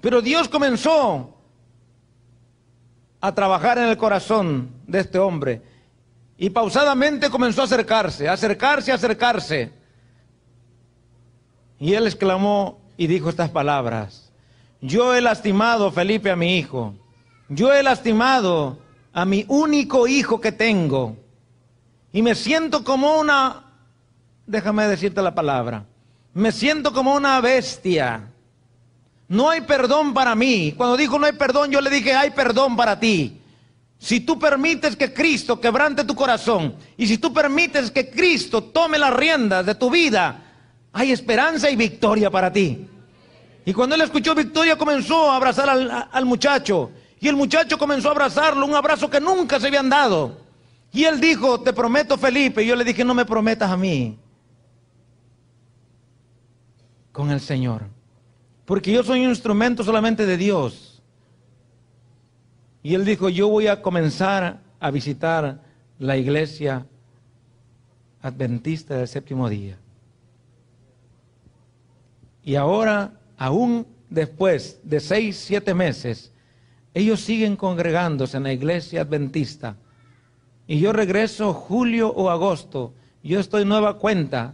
Pero Dios comenzó a trabajar en el corazón de este hombre y pausadamente comenzó a acercarse, a acercarse, a acercarse. Y él exclamó, y dijo estas palabras. Yo he lastimado, Felipe, a mi hijo. Yo he lastimado a mi único hijo que tengo. Y me siento como una, déjame decirte la palabra, me siento como una bestia. No hay perdón para mí. Cuando dijo no hay perdón, yo le dije hay perdón para ti. Si tú permites que Cristo quebrante tu corazón y si tú permites que Cristo tome las riendas de tu vida, hay esperanza y victoria para ti. Y cuando él escuchó victoria comenzó a abrazar al, muchacho. Y el muchacho comenzó a abrazarlo, un abrazo que nunca se habían dado. Y él dijo, te prometo Felipe. Y yo le dije, no me prometas a mí. Con el Señor. Porque yo soy un instrumento solamente de Dios. Y él dijo, yo voy a comenzar a visitar la iglesia adventista del séptimo día. Y ahora, aún después de seis, siete meses, ellos siguen congregándose en la iglesia adventista. Y yo regreso julio o agosto. Yo estoy nueva cuenta.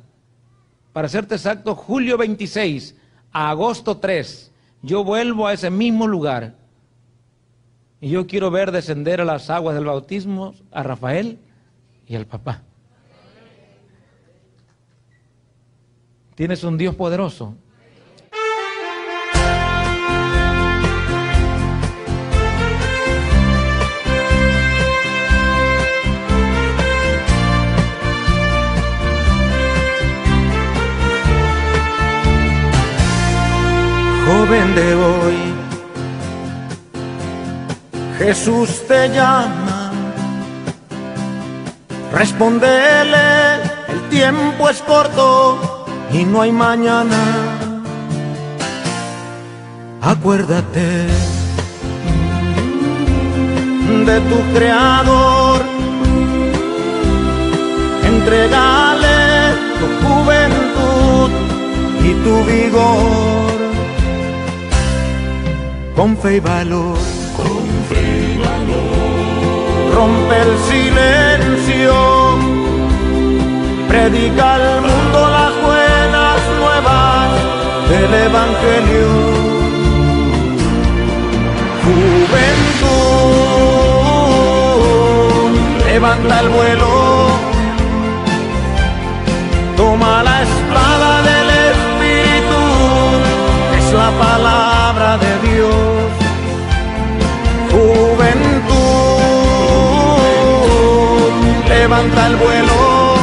Para serte exacto, julio 26 a agosto 3. Yo vuelvo a ese mismo lugar. Y yo quiero ver descender a las aguas del bautismo a Rafael y al papá. Tienes un Dios poderoso. Joven de hoy. Jesús te llama, respondele, el tiempo es corto y no hay mañana. Acuérdate de tu creador, entregale tu juventud y tu vigor con fe y valor. Con fe y valor. Rompe el silencio, predica al mundo las buenas nuevas del Evangelio. Juventud, levanta el vuelo, toma la Levanta el vuelo,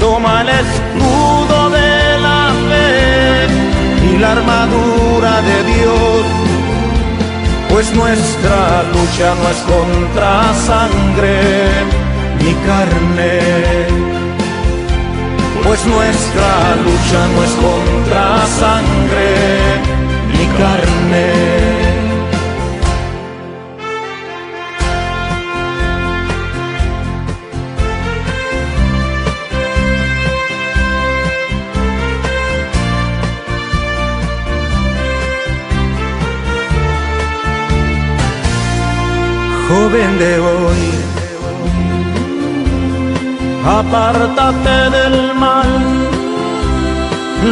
toma el escudo de la fe y la armadura de Dios. Pues nuestra lucha no es contra sangre ni carne pues nuestra lucha no es contra sangre ni carne. Joven de hoy, apártate del mal.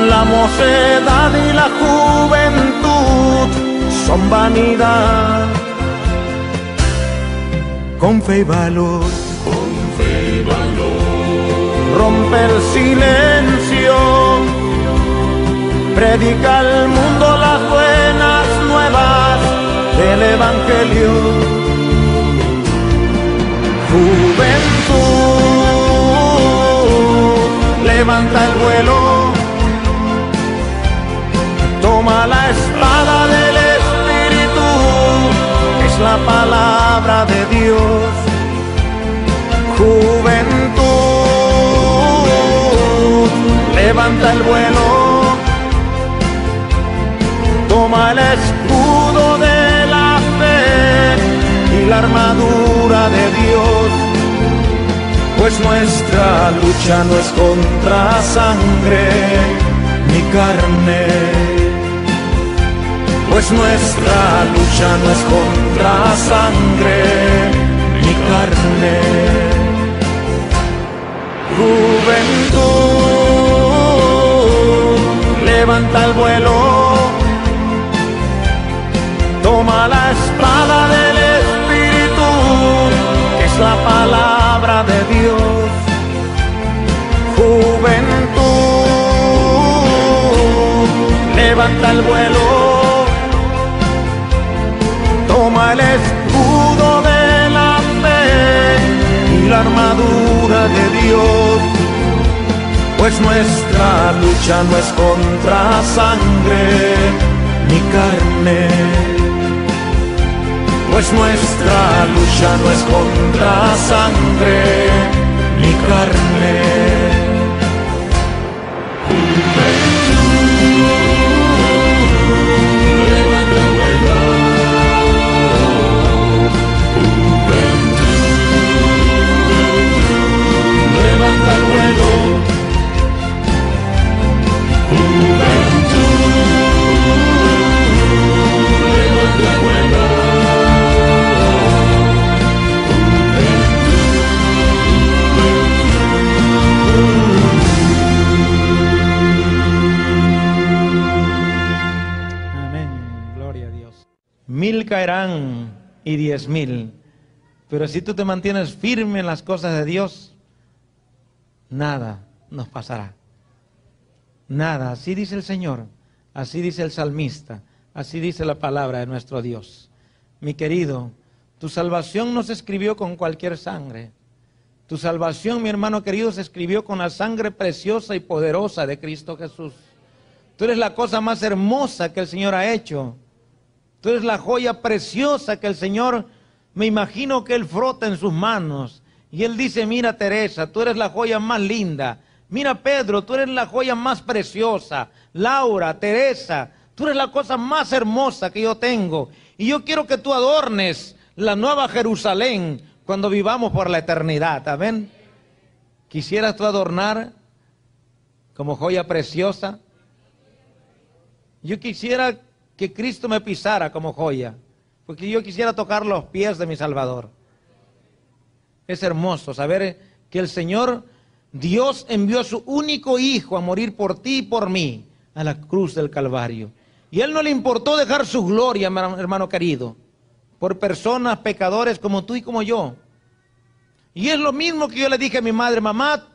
La mocedad y la juventud son vanidad. Con fe y valor, Con fe y valor. rompe el silencio, predica al mundo las buenas nuevas del Evangelio. Juventud, levanta el vuelo, toma la espada del Espíritu, es la palabra de Dios. Juventud, levanta el vuelo, toma el escudo la armadura de Dios. Pues nuestra lucha no es contra sangre ni carne. Pues nuestra lucha no es contra sangre ni carne. Juventud, levanta el vuelo, Nuestra lucha no es contra sangre ni carne. Pues nuestra lucha no es contra sangre ni carne. Diez mil. Pero si tú te mantienes firme en las cosas de Dios, nada nos pasará. Nada. Así dice el Señor. Así dice el salmista. Así dice la palabra de nuestro Dios. Mi querido, tu salvación no se escribió con cualquier sangre. Tu salvación, mi hermano querido, se escribió con la sangre preciosa y poderosa de Cristo Jesús. Tú eres la cosa más hermosa que el Señor ha hecho. Tú eres la joya preciosa que el Señor, me imagino que Él frota en sus manos. Y Él dice, mira Teresa, tú eres la joya más linda. Mira Pedro, tú eres la joya más preciosa. Laura, Teresa, tú eres la cosa más hermosa que yo tengo. Y yo quiero que tú adornes la nueva Jerusalén cuando vivamos por la eternidad. Amén. ¿Quisieras tú adornar como joya preciosa? Yo quisiera que Cristo me pisara como joya, porque yo quisiera tocar los pies de mi Salvador. Es hermoso saber que el Señor Dios envió a su único Hijo a morir por ti y por mí a la cruz del Calvario. Y Él no le importó dejar su gloria, hermano querido, por personas, pecadores como tú y como yo. Y es lo mismo que yo le dije a mi madre, mamá,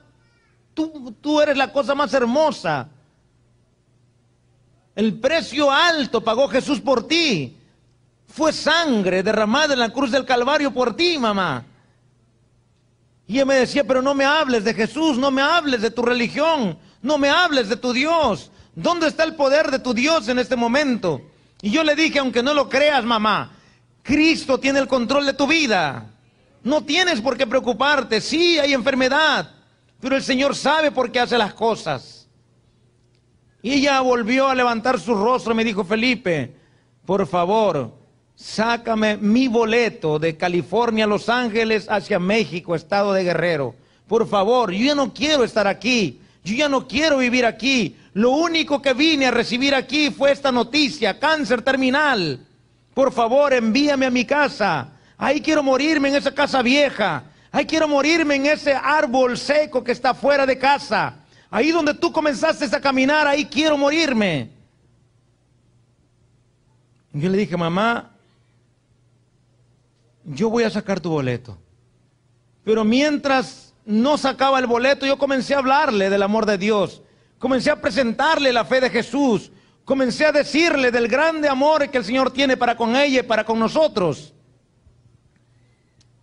tú, tú eres la cosa más hermosa. El precio alto pagó Jesús por ti. Fue sangre derramada en la cruz del Calvario por ti, mamá. Y ella me decía, pero no me hables de Jesús, no me hables de tu religión, no me hables de tu Dios. ¿Dónde está el poder de tu Dios en este momento? Y yo le dije, aunque no lo creas, mamá, Cristo tiene el control de tu vida. No tienes por qué preocuparte. Sí, hay enfermedad, pero el Señor sabe por qué hace las cosas. Y ella volvió a levantar su rostro y me dijo, Felipe, por favor, sácame mi boleto de California a Los Ángeles hacia México, estado de Guerrero. Por favor, yo ya no quiero estar aquí. Yo ya no quiero vivir aquí. Lo único que vine a recibir aquí fue esta noticia, cáncer terminal. Por favor, envíame a mi casa. Ahí quiero morirme en esa casa vieja. Ahí quiero morirme en ese árbol seco que está fuera de casa. Ahí donde tú comenzaste a caminar, ahí quiero morirme. Yo le dije, mamá, yo voy a sacar tu boleto. Pero mientras no sacaba el boleto, yo comencé a hablarle del amor de Dios. Comencé a presentarle la fe de Jesús. comencé a decirle del grande amor que el Señor tiene para con ella y para con nosotros.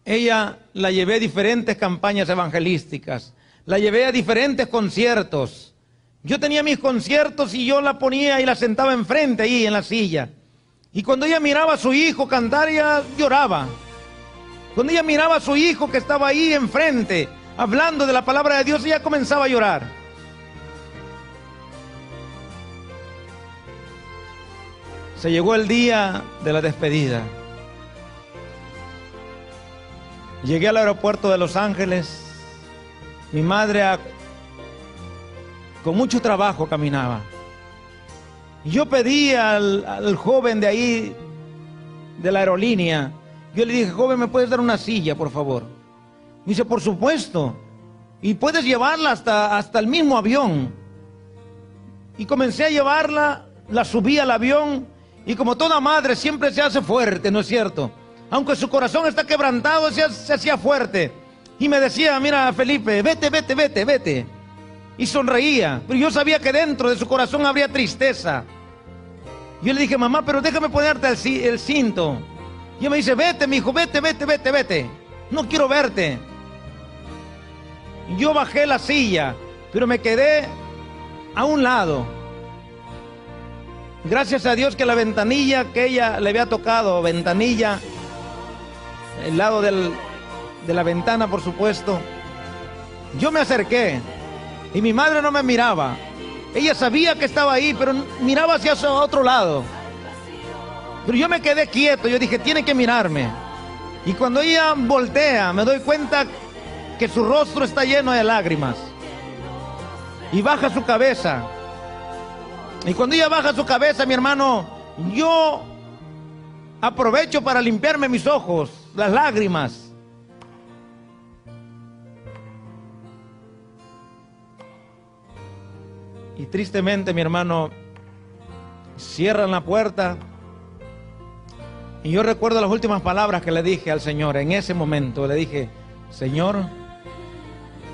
Ella la llevé a diferentes campañas evangelísticas, la llevé a diferentes conciertos. Yo tenía mis conciertos y yo la ponía y la sentaba enfrente ahí en la silla. Y cuando ella miraba a su hijo cantar, ella lloraba. Cuando ella miraba a su hijo que estaba ahí enfrente, hablando de la palabra de Dios, ella comenzaba a llorar. Se llegó el día de la despedida. Llegué al aeropuerto de Los Ángeles. Mi madre con mucho trabajo caminaba. Yo pedí al, al, joven de ahí, de la aerolínea, yo le dije, joven, ¿me puedes dar una silla, por favor? Me dice, por supuesto. Y puedes llevarla hasta, hasta el mismo avión. Y comencé a llevarla, la subí al avión y como toda madre siempre se hace fuerte, ¿no es cierto? Aunque su corazón está quebrantado, se, se hacía fuerte. Y me decía, mira Felipe, vete, vete, vete, vete. Y sonreía, pero yo sabía que dentro de su corazón habría tristeza. Yo le dije, mamá, pero déjame ponerte el, el cinto. Y ella me dice, vete, mi hijo, vete, vete, vete, vete. No quiero verte. Yo bajé la silla, pero me quedé a un lado. Gracias a Dios que la ventanilla que ella le había tocado, ventanilla, el lado del, de la ventana, por supuesto, yo me acerqué y mi madre no me miraba. Ella sabía que estaba ahí, pero miraba hacia otro lado. Pero yo me quedé quieto, yo dije, tiene que mirarme. Y cuando ella voltea, me doy cuenta que su rostro está lleno de lágrimas. Y baja su cabeza. Y cuando ella baja su cabeza, mi hermano, yo aprovecho para limpiarme mis ojos, las lágrimas. Y tristemente, mi hermano, cierran la puerta. Y yo recuerdo las últimas palabras que le dije al Señor en ese momento. Le dije, Señor,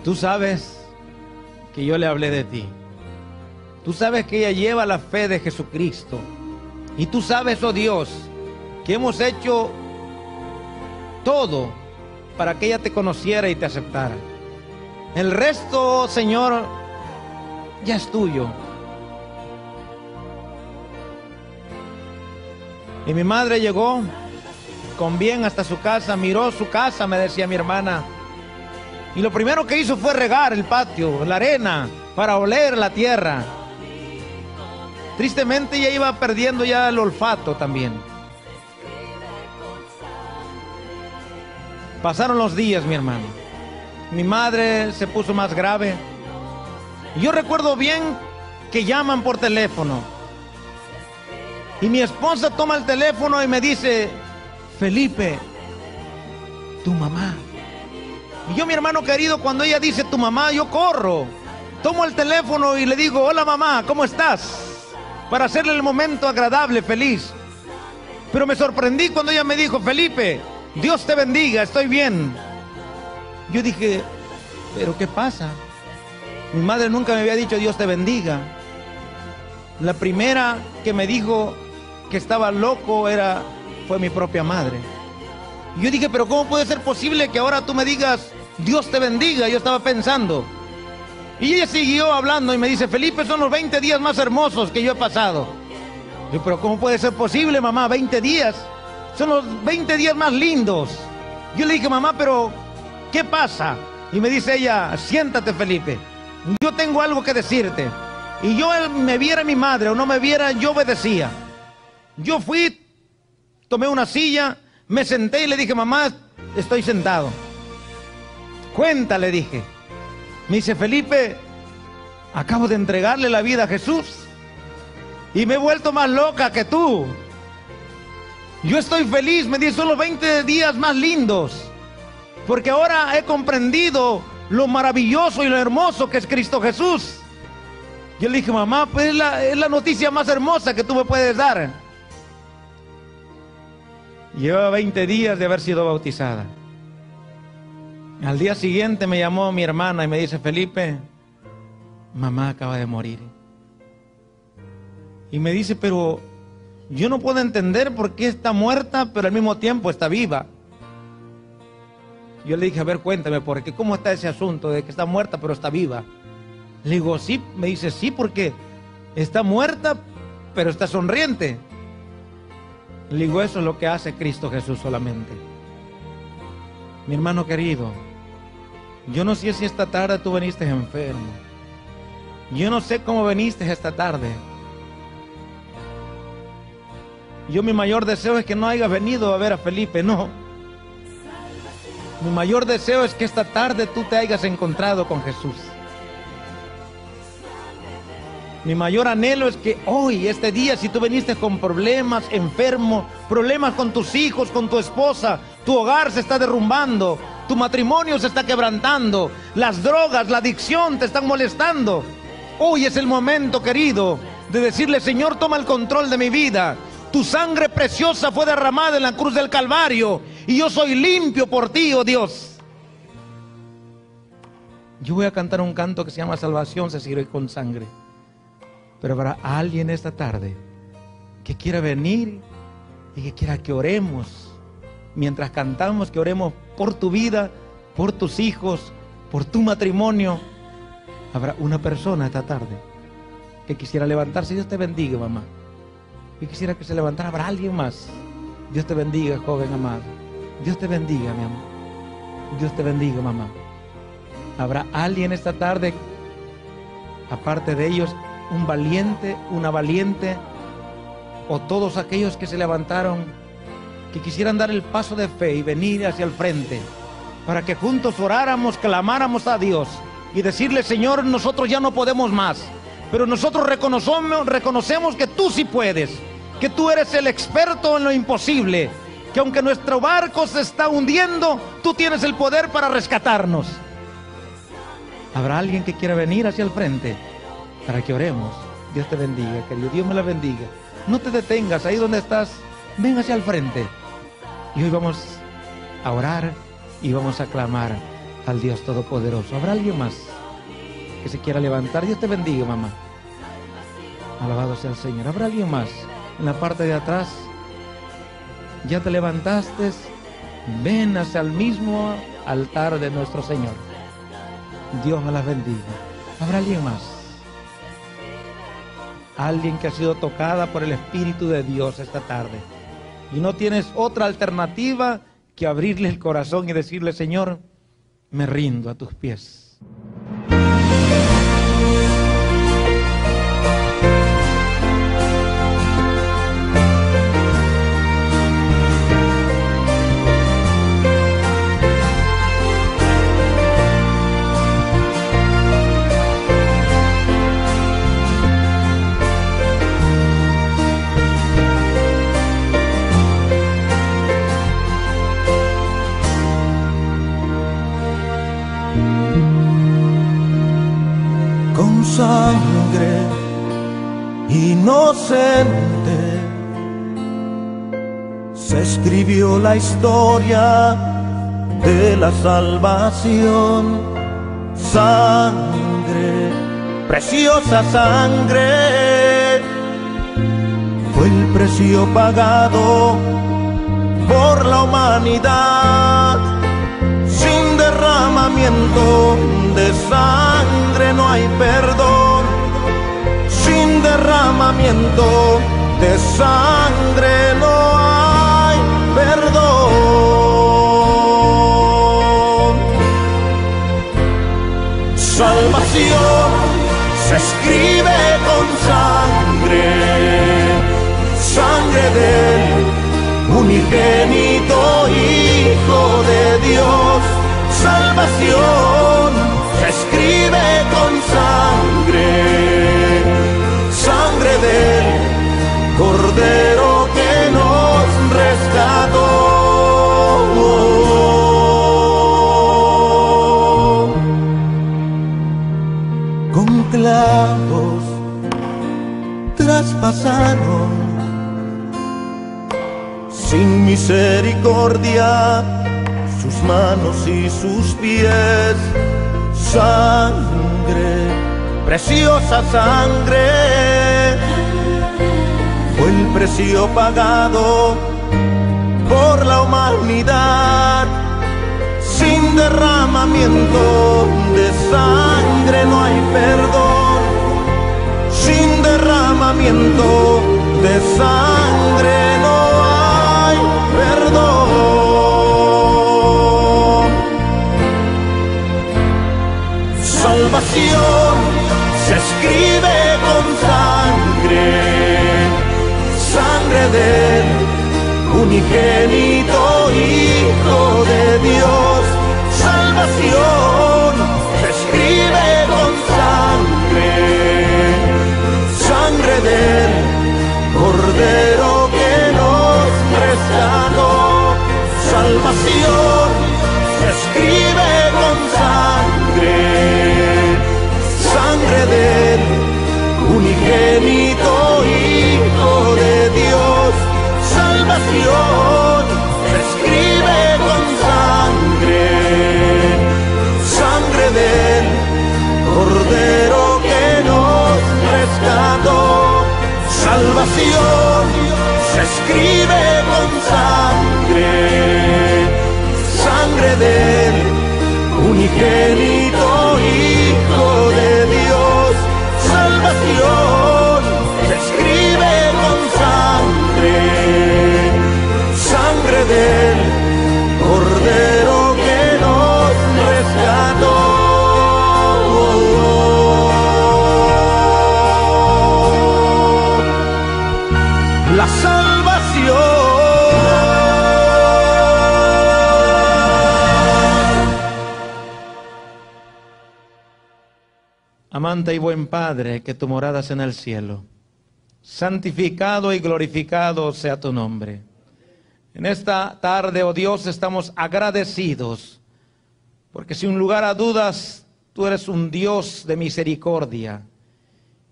tú sabes que yo le hablé de ti. Tú sabes que ella lleva la fe de Jesucristo. Y tú sabes, oh Dios, que hemos hecho todo para que ella te conociera y te aceptara. El resto, Señor, ya es tuyo. Y mi madre llegó con bien hasta su casa, miró su casa, me decía mi hermana. Y lo primero que hizo fue regar el patio, la arena, para oler la tierra. Tristemente ella iba perdiendo ya el olfato también. Pasaron los días, mi hermano. Mi madre se puso más grave. Yo recuerdo bien que llaman por teléfono. Y mi esposa toma el teléfono y me dice, Felipe, tu mamá. Y yo, mi hermano querido, cuando ella dice tu mamá, yo corro. Tomo el teléfono y le digo, hola mamá, ¿cómo estás? Para hacerle el momento agradable, feliz. Pero me sorprendí cuando ella me dijo, Felipe, Dios te bendiga, estoy bien. Yo dije, pero ¿qué pasa? Mi madre nunca me había dicho Dios te bendiga. La primera que me dijo que estaba loco era fue mi propia madre. Y yo dije, pero ¿cómo puede ser posible que ahora tú me digas Dios te bendiga? Yo estaba pensando. Y ella siguió hablando y me dice, Felipe, son los 20 días más hermosos que yo he pasado. Yo, pero ¿cómo puede ser posible, mamá? 20 días. Son los 20 días más lindos. Yo le dije, mamá, pero ¿qué pasa? Y me dice ella, siéntate, Felipe yo tengo algo que decirte. Y yo me viera mi madre o no me viera, yo obedecía. Yo fui, tomé una silla, me senté y le dije, mamá, estoy sentado. Cuenta, le dije. Me dice, Felipe, acabo de entregarle la vida a Jesús. Y me he vuelto más loca que tú. Yo estoy feliz, me dice, son los 20 días más lindos. Porque ahora he comprendido lo maravilloso y lo hermoso que es Cristo Jesús. Yo le dije, mamá, pues es la, es la noticia más hermosa que tú me puedes dar. Lleva 20 días de haber sido bautizada. Al día siguiente me llamó mi hermana y me dice, Felipe, mamá acaba de morir. Y me dice, pero yo no puedo entender por qué está muerta, pero al mismo tiempo está viva. Yo le dije, a ver, cuéntame, ¿por qué? ¿Cómo está ese asunto de que está muerta, pero está viva? Le digo, sí, me dice, sí, porque está muerta, pero está sonriente. Le digo, eso es lo que hace Cristo Jesús solamente. Mi hermano querido, yo no sé si esta tarde tú veniste enfermo. Yo no sé cómo veniste esta tarde. Yo mi mayor deseo es que no hayas venido a ver a Felipe, no. Mi mayor deseo es que esta tarde tú te hayas encontrado con Jesús. Mi mayor anhelo es que hoy, este día, si tú viniste con problemas, enfermo, problemas con tus hijos, con tu esposa, tu hogar se está derrumbando, tu matrimonio se está quebrantando, las drogas, la adicción te están molestando. Hoy es el momento, querido, de decirle, Señor, toma el control de mi vida. Tu sangre preciosa fue derramada en la cruz del Calvario y yo soy limpio por ti, oh Dios. Yo voy a cantar un canto que se llama Salvación se sirve con sangre. Pero habrá alguien esta tarde que quiera venir y que quiera que oremos. Mientras cantamos, que oremos por tu vida, por tus hijos, por tu matrimonio. Habrá una persona esta tarde que quisiera levantarse. Dios te bendiga, mamá. Yo quisiera que se levantara. Habrá alguien más. Dios te bendiga, joven amado. Dios te bendiga, mi amor. Dios te bendiga, mamá. Habrá alguien esta tarde, aparte de ellos, un valiente, una valiente, o todos aquellos que se levantaron, que quisieran dar el paso de fe y venir hacia el frente, para que juntos oráramos, clamáramos a Dios y decirle, Señor, nosotros ya no podemos más, pero nosotros reconocemos, reconocemos que tú sí puedes, que tú eres el experto en lo imposible, que aunque nuestro barco se está hundiendo, tú tienes el poder para rescatarnos. ¿Habrá alguien que quiera venir hacia el frente? para que oremos. Dios te bendiga, querido. Dios me la bendiga. No te detengas ahí donde estás. Ven hacia el frente. Y hoy vamos a orar y vamos a clamar al Dios Todopoderoso. ¿Habrá alguien más que se quiera levantar? Dios te bendiga, mamá. Alabado sea el Señor. ¿Habrá alguien más en la parte de atrás? ¿Ya te levantaste? Ven hacia el mismo altar de nuestro Señor. Dios me las bendiga. ¿Habrá alguien más? alguien que ha sido tocada por el Espíritu de Dios esta tarde. Y no tienes otra alternativa que abrirle el corazón y decirle, Señor, me rindo a tus pies. Sangre inocente se escribió la historia de la salvación. Sangre, preciosa sangre, fue el precio pagado por la humanidad. Sin derramamiento de sangre no hay perdón, sin derramamiento de sangre no hay perdón. Salvación se escribe con sangre, sangre del unigénito Hijo de Dios, salvación y sus pies sangre, preciosa sangre, precio pagado por la humanidad. Sin derramamiento de sangre no hay perdón. Sin derramamiento de sangre no hay perdón. Salvación se escribe con sangre, sangre del unigénito Hijo de Dios. Salvación se escribe con sangre, sangre del Cordero que nos rescató. Salvación se escribe sangre del unigénito Hijo de Dios. Salvación se escribe con sangre, sangre del Cordero que nos rescató. Salvación se escribe con sangre, sangre del unigénito Hijo del Cordero que nos. La salvación. Amante y buen Padre, que tu morada es en el cielo. Santificado y glorificado sea tu nombre. En esta tarde, oh Dios, estamos agradecidos, porque sin lugar a dudas, tú eres un Dios de misericordia.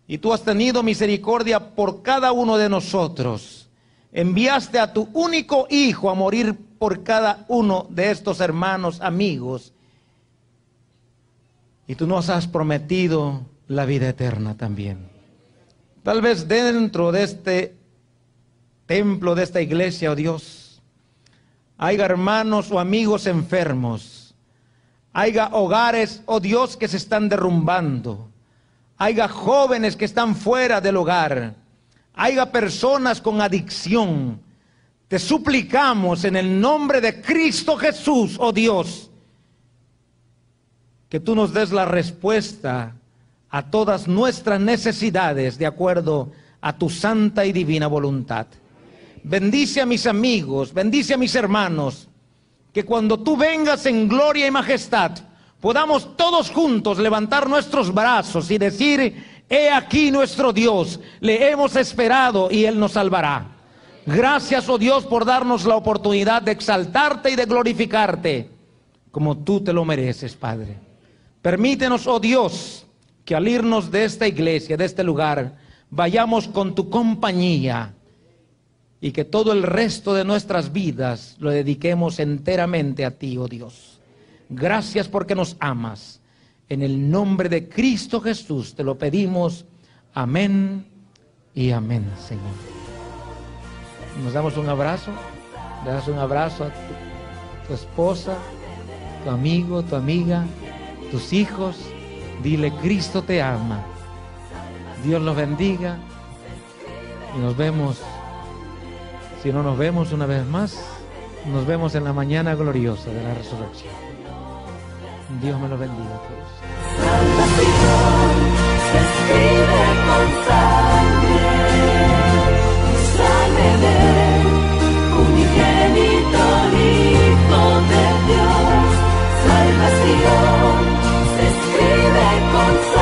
Y tú has tenido misericordia por cada uno de nosotros. Enviaste a tu único Hijo a morir por cada uno de estos hermanos, amigos. Y tú nos has prometido la vida eterna también. Tal vez dentro de este templo, de esta iglesia, oh Dios, haya hermanos o amigos enfermos. Haya hogares, oh Dios, que se están derrumbando. Haya jóvenes que están fuera del hogar. Haya personas con adicción. Te suplicamos en el nombre de Cristo Jesús, oh Dios, que tú nos des la respuesta a todas nuestras necesidades de acuerdo a tu santa y divina voluntad. Bendice a mis amigos, bendice a mis hermanos, que cuando tú vengas en gloria y majestad, podamos todos juntos levantar nuestros brazos y decir, he aquí nuestro Dios, le hemos esperado y Él nos salvará. Gracias, oh Dios, por darnos la oportunidad de exaltarte y de glorificarte como tú te lo mereces, Padre. Permítenos, oh Dios, que al irnos de esta iglesia, de este lugar, vayamos con tu compañía y que todo el resto de nuestras vidas lo dediquemos enteramente a ti, oh Dios. Gracias porque nos amas. En el nombre de Cristo Jesús te lo pedimos. Amén y amén, Señor. Nos damos un abrazo. Le das un abrazo a tu, tu esposa, tu amigo, tu amiga, tus hijos. Dile, Cristo te ama. Dios los bendiga. Y nos vemos, si no nos vemos una vez más, nos vemos en la mañana gloriosa de la resurrección. Dios me lo bendiga a todos. Salvación, se escribe con sangre. Sanged, un ingenito hijo de Dios, salvación se escribe con sangre.